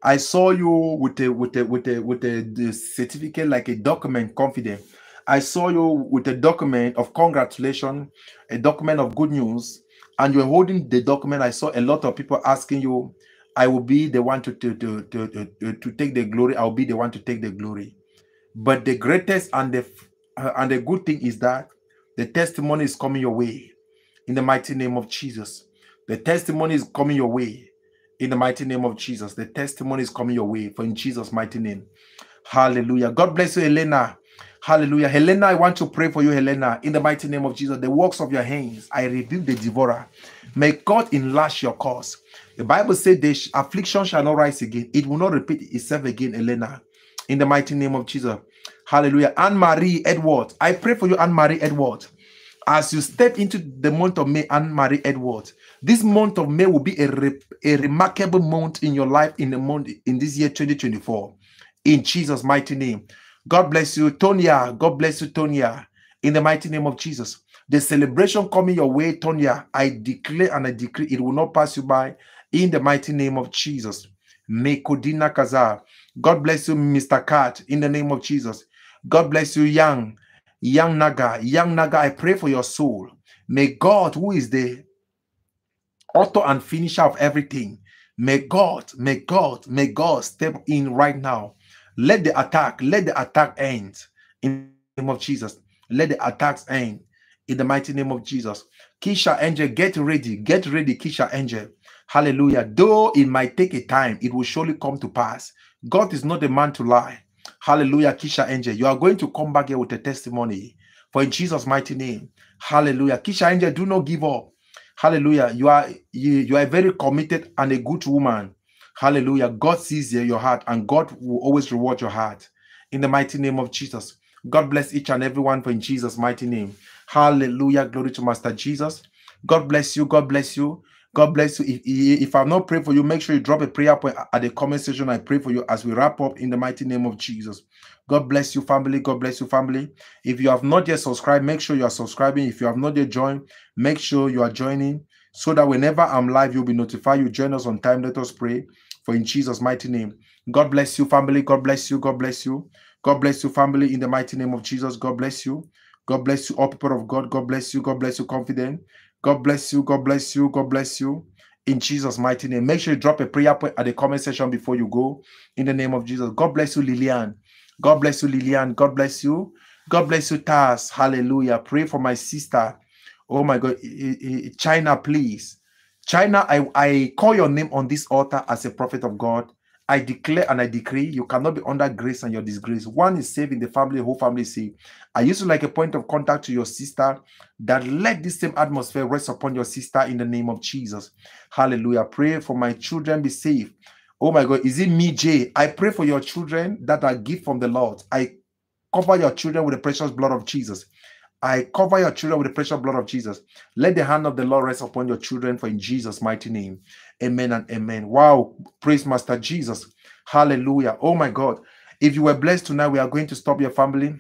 I saw you with a with a with a with a certificate like a document, confident. I saw you with a document of congratulation, a document of good news, and you're holding the document. I saw a lot of people asking you, I will be the one to to, to, to, to, take the glory. I'll be the one to take the glory. But the greatest and the uh, and the good thing is that the testimony is coming your way in the mighty name of Jesus. The testimony is coming your way in the mighty name of Jesus. The testimony is coming your way for in Jesus' mighty name. Hallelujah. God bless you, Helena. Hallelujah. Helena, I want to pray for you, Helena, in the mighty name of Jesus. The works of your hands, I rebuke the devourer. May God enlarge your cause. The Bible said the affliction shall not rise again. It will not repeat itself again, Helena, in the mighty name of Jesus. Hallelujah. Anne Marie Edward, I pray for you, Anne Marie Edward as you step into the month of May, Anne Marie Edwards, this month of May will be a, re a remarkable month in your life in the month in this year 2024. In Jesus' mighty name. God bless you, Tonya. God bless you, Tonya. In the mighty name of Jesus. The celebration coming your way, Tonya, I declare and I decree it will not pass you by in the mighty name of Jesus. Mekodina Kaza. God bless you, Mr. Cat, in the name of Jesus. God bless you, Young. Young Naga, Young Naga, I pray for your soul. May God, who is the author and finisher of everything, may God, may God, may God step in right now. Let the attack, let the attack end in the name of Jesus. Let the attacks end in the mighty name of Jesus. Kisha Angel, get ready, get ready, Kisha Angel. Hallelujah. Though it might take a time, it will surely come to pass. God is not a man to lie. Hallelujah. Kisha Angel, you are going to come back here with a testimony. For in Jesus' mighty name. Hallelujah. Kisha Angel, do not give up. Hallelujah. You are you, you are very committed and a good woman. Hallelujah. God sees your heart and God will always reward your heart. In the mighty name of Jesus. God bless each and everyone for in Jesus' mighty name. Hallelujah. Glory to Master Jesus. God bless you. God bless you. God bless you. If, if I'm not praying for you, make sure you drop a prayer point at the comment section. I pray for you as we wrap up in the mighty name of Jesus. God bless you, family. God bless you, family. If you have not yet subscribed, make sure you are subscribing. If you have not yet joined, make sure you are joining so that whenever I'm live, you'll be notified. You join us on time. Let us pray for in Jesus' mighty name. God bless you, family. God bless you. God bless you. God bless you, family, in the mighty name of Jesus. God bless you. God bless you, all people of God. God bless you. God bless you, confident. God bless you. God bless you. God bless you. In Jesus' mighty name. Make sure you drop a prayer point at the comment section before you go. In the name of Jesus. God bless you, Lillian. God bless you, Lillian. God bless you. God bless you, Taz. Hallelujah. Pray for my sister. Oh my God. China, please. China, I, I call your name on this altar as a prophet of God. I declare and I decree you cannot be under grace and your disgrace. One is saved in the family, whole family is saved. I used to like a point of contact to your sister that let this same atmosphere rest upon your sister in the name of Jesus. Hallelujah. Pray for my children be saved. Oh my God, is it me, Jay? I pray for your children that are gift from the Lord. I cover your children with the precious blood of Jesus. I cover your children with the precious blood of Jesus. Let the hand of the Lord rest upon your children for in Jesus' mighty name. Amen and amen. Wow. Praise Master Jesus. Hallelujah. Oh my God. If you were blessed tonight, we are going to stop your family.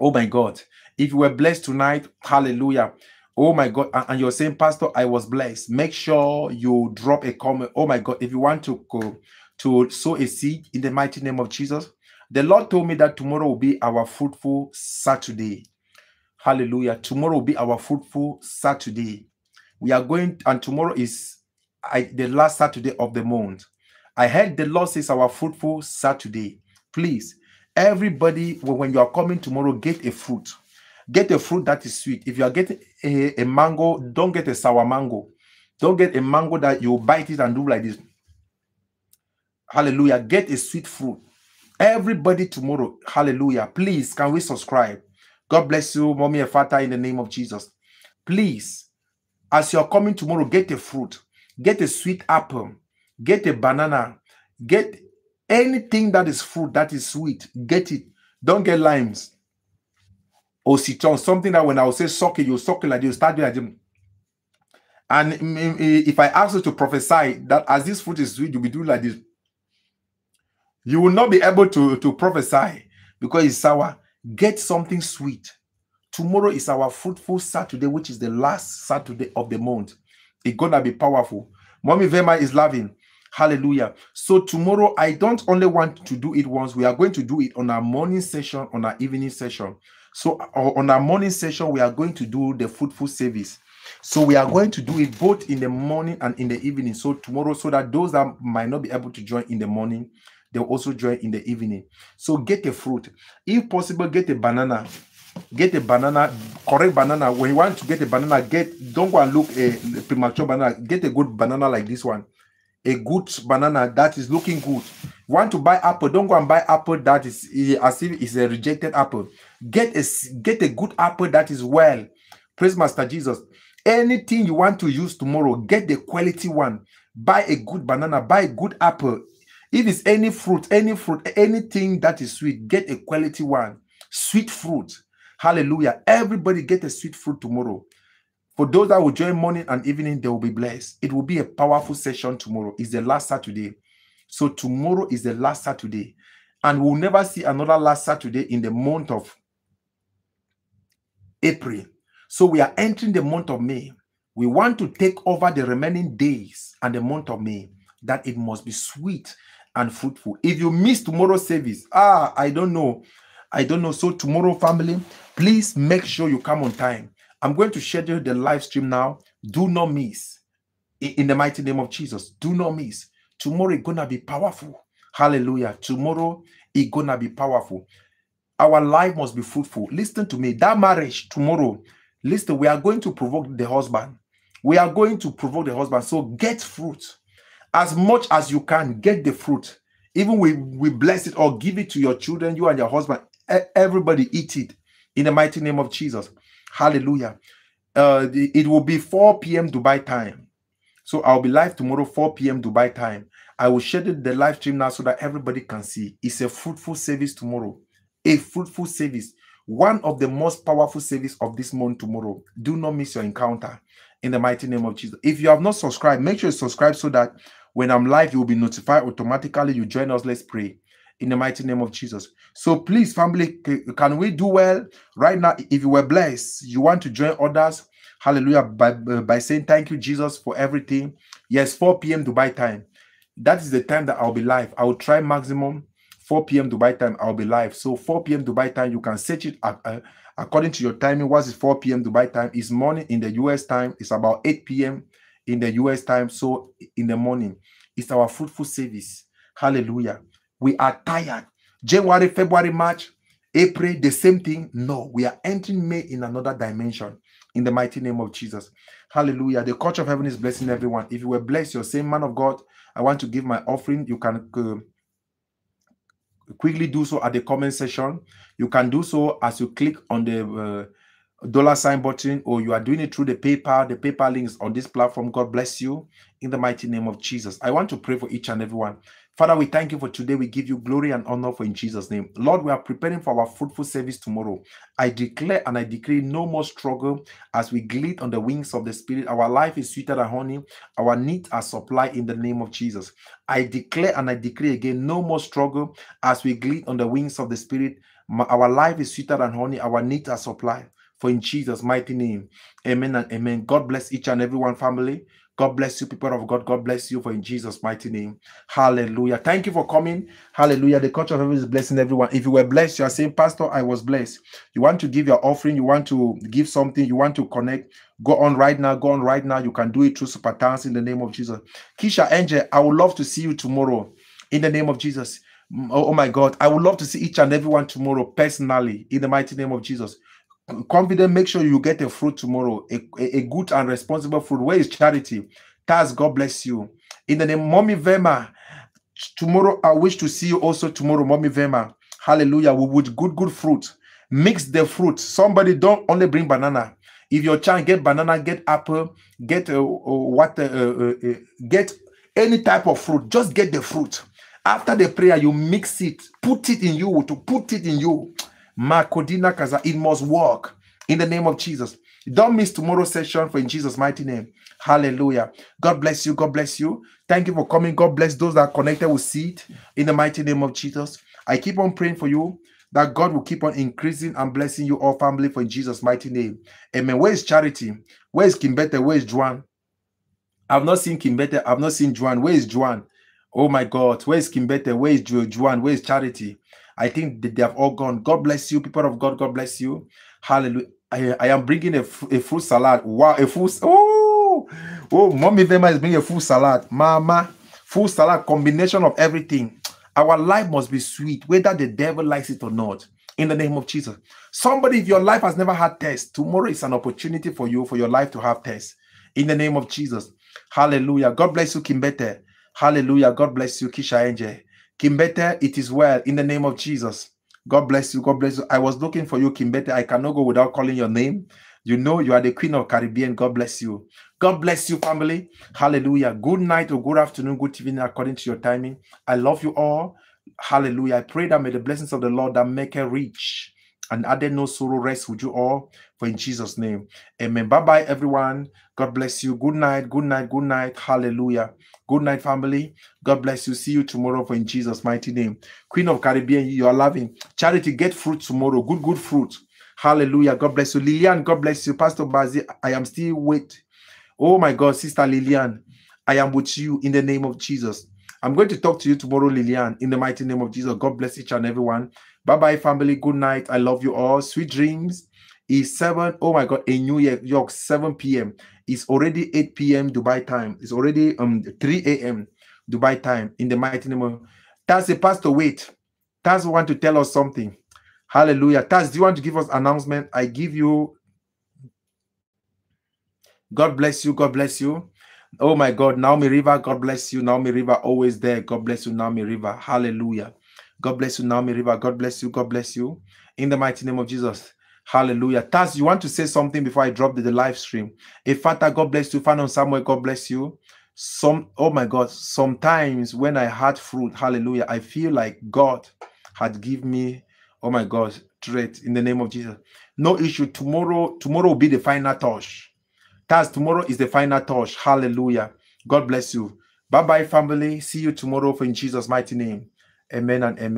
Oh my God. If you were blessed tonight, hallelujah. Oh my God. And you're saying, Pastor, I was blessed. Make sure you drop a comment. Oh my God. If you want to go to sow a seed in the mighty name of Jesus, the Lord told me that tomorrow will be our fruitful Saturday. Hallelujah. Tomorrow will be our fruitful Saturday. We are going, and tomorrow is I, the last Saturday of the month. I heard the Lord says our fruitful Saturday. Please, everybody, when you are coming tomorrow, get a fruit. Get a fruit that is sweet. If you are getting a, a mango, don't get a sour mango. Don't get a mango that you bite it and do like this. Hallelujah. Get a sweet fruit. Everybody tomorrow, hallelujah. Please, can we subscribe? God bless you, mommy and father, in the name of Jesus. Please, as you're coming tomorrow, get a fruit, get a sweet apple, get a banana, get anything that is fruit that is sweet, get it. Don't get limes or citron, something that when I will say suck it, you suck it like you start doing like And if I ask you to prophesy that as this fruit is sweet, you'll be doing like this. You will not be able to, to prophesy because it's sour Get something sweet. Tomorrow is our fruitful Saturday, which is the last Saturday of the month. It's gonna be powerful. Mommy Vema is loving. Hallelujah. So tomorrow, I don't only want to do it once. We are going to do it on our morning session, on our evening session. So uh, on our morning session, we are going to do the fruitful service. So we are going to do it both in the morning and in the evening. So tomorrow, so that those that might not be able to join in the morning, they'll also join in the evening. So get a fruit. If possible, get a banana. Get a banana, correct banana. When you want to get a banana, get don't go and look a, premature banana. Get a good banana like this one. A good banana that is looking good. Want to buy apple, don't go and buy apple that is as if it's a rejected apple. Get a get a good apple that is well. Praise Master Jesus. Anything you want to use tomorrow, get the quality one. Buy a good banana, buy a good apple if it's any fruit, any fruit, anything that is sweet, get a quality one. Sweet fruit. Hallelujah. Everybody get a sweet fruit tomorrow. For those that will join morning and evening, they will be blessed. It will be a powerful session tomorrow. It's the last Saturday. So tomorrow is the last Saturday. And we'll never see another last Saturday in the month of April. So we are entering the month of May. We want to take over the remaining days and the month of May, that it must be sweet and fruitful. If you miss tomorrow's service, ah, I don't know. I don't know. So, tomorrow, family, please make sure you come on time. I'm going to schedule the live stream now. Do not miss. In the mighty name of Jesus, do not miss. Tomorrow is gonna be powerful. Hallelujah. Tomorrow is gonna be powerful. Our life must be fruitful. Listen to me. That marriage tomorrow, listen, we are going to provoke the husband. We are going to provoke the husband. So get fruit as much as you can get the fruit Even we, we bless it or give it to your children, you and your husband. Everybody eat it in the mighty name of Jesus. Hallelujah. Uh, it will be 4 p.m. Dubai time. So I'll be live tomorrow, 4 p.m. Dubai time. I will schedule the live stream now so that everybody can see. It's a fruitful service tomorrow. A fruitful service. One of the most powerful service of this month tomorrow. Do not miss your encounter in the mighty name of Jesus. If you have not subscribed, make sure you subscribe so that when I'm live, you will be notified automatically. You join us. Let's pray in the mighty name of Jesus. So please, family, can we do well right now? If you were blessed, you want to join others, hallelujah, by, by saying thank you, Jesus, for everything. Yes, 4 p.m. Dubai time. That is the time that I'll be live. I will try maximum 4 p.m. Dubai time. I'll be live. So 4 p.m. Dubai time, you can set it uh, according to your timing. What is 4 p.m. Dubai time? It's morning in the US time. It's about 8 p.m. in the US time. So in the morning, it's our fruitful service. Hallelujah. We are tired. January, February, March, April, the same thing. No, we are entering May in another dimension in the mighty name of Jesus. Hallelujah. The coach of heaven is blessing everyone. If you were blessed, you're saying, Man of God, I want to give my offering. You can uh, quickly do so at the comment section. You can do so as you click on the uh, dollar sign button or you are doing it through the PayPal. The PayPal links on this platform. God bless you in the mighty name of Jesus. I want to pray for each and everyone. Father, we thank you for today. We give you glory and honor for in Jesus' name. Lord, we are preparing for our fruitful service tomorrow. I declare and I decree no more struggle as we glide on the wings of the Spirit. Our life is sweeter than honey. Our needs are supplied in the name of Jesus. I declare and I decree again no more struggle as we glide on the wings of the Spirit. Our life is sweeter than honey. Our needs are supplied. For in Jesus' mighty name, amen and amen. God bless each and every one, family. God bless you, people of God. God bless you for in Jesus' mighty name. Hallelujah. Thank you for coming. Hallelujah. The culture of heaven is blessing everyone. If you were blessed, you are saying, Pastor, I was blessed. You want to give your offering, you want to give something, you want to connect. Go on right now. Go on right now. You can do it through Super Thanks in the name of Jesus. Kisha Angel, I would love to see you tomorrow in the name of Jesus. Mm, oh, oh my God. I would love to see each and everyone tomorrow personally in the mighty name of Jesus confident make sure you get a fruit tomorrow a, a, a good and responsible fruit. Where is charity? Taz, God bless you. In the name mommy vema tomorrow i wish to see you also tomorrow mommy vema. Hallelujah. With good good fruit. Mix the fruit. Somebody don't only bring banana. If your child get banana get apple get uh, uh, what uh, uh, uh, get any type of fruit just get the fruit. After the prayer you mix it. Put it in you to put it in you Makodina Kaza, it must work in the name of Jesus. Don't miss tomorrow's session for in Jesus' mighty name. Hallelujah. God bless you. God bless you. Thank you for coming. God bless those that are connected with seed in the mighty name of Jesus. I keep on praying for you that God will keep on increasing and blessing you all family for in Jesus' mighty name. Amen. Where is charity? Where is Kimbete? Where is Juan? I've not seen Kimbete. I've not seen Juan. Where is Juan? Oh my God. Where is Kimbete? Where is Juan? Where is charity? I think they have all gone. God bless you, people of God. God bless you. Hallelujah. I, I am bringing a, a fruit salad. Wow, a full. Oh, oh, mommy Vema is bringing a full salad. Mama, full salad combination of everything. Our life must be sweet, whether the devil likes it or not. In the name of Jesus. Somebody, if your life has never had tests, tomorrow is an opportunity for you for your life to have tests. In the name of Jesus. Hallelujah. God bless you, Kimbete. Hallelujah. God bless you, Kisha Angel. Kimbete, it is well in the name of Jesus. God bless you. God bless you. I was looking for you, Kimbete. I cannot go without calling your name. You know you are the queen of Caribbean. God bless you. God bless you, family. Hallelujah. Good night or good afternoon, good evening, according to your timing. I love you all. Hallelujah. I pray that may the blessings of the Lord that make it rich and added no sorrow rest with you all. For in Jesus' name. Amen. Bye bye, everyone. God bless you. Good night. Good night. Good night. Hallelujah. Good night, family. God bless you. See you tomorrow for in Jesus' mighty name. Queen of Caribbean, you are loving. Charity, get fruit tomorrow. Good, good fruit. Hallelujah. God bless you. Lillian, God bless you. Pastor Basil, I am still wait. Oh my God, Sister Lillian, I am with you in the name of Jesus. I'm going to talk to you tomorrow, Lillian, in the mighty name of Jesus. God bless each and everyone. Bye bye, family. Good night. I love you all. Sweet dreams. Is 7. Oh my God, in New York, 7 p.m. It's already 8 p.m. Dubai time. It's already um 3 a.m. Dubai time in the mighty name of Taz, a pastor. Wait, Taz want to tell us something. Hallelujah. Taz, do you want to give us announcement? I give you. God bless you. God bless you. Oh my God, Naomi River, God bless you. Naomi River, always there. God bless you, Naomi River. Hallelujah. God bless you, Naomi River. God bless you. God bless you. In the mighty name of Jesus. Hallelujah. Taz, you want to say something before I drop the, the live stream? Ifata, God bless you. Fanon Samuel, God bless you. Some, oh my God, sometimes when I had fruit, hallelujah, I feel like God had given me, oh my God, trait in the name of Jesus. No issue. Tomorrow, tomorrow will be the final touch. Taz, tomorrow is the final touch. Hallelujah. God bless you. Bye bye, family. See you tomorrow in Jesus' mighty name. Amen and amen.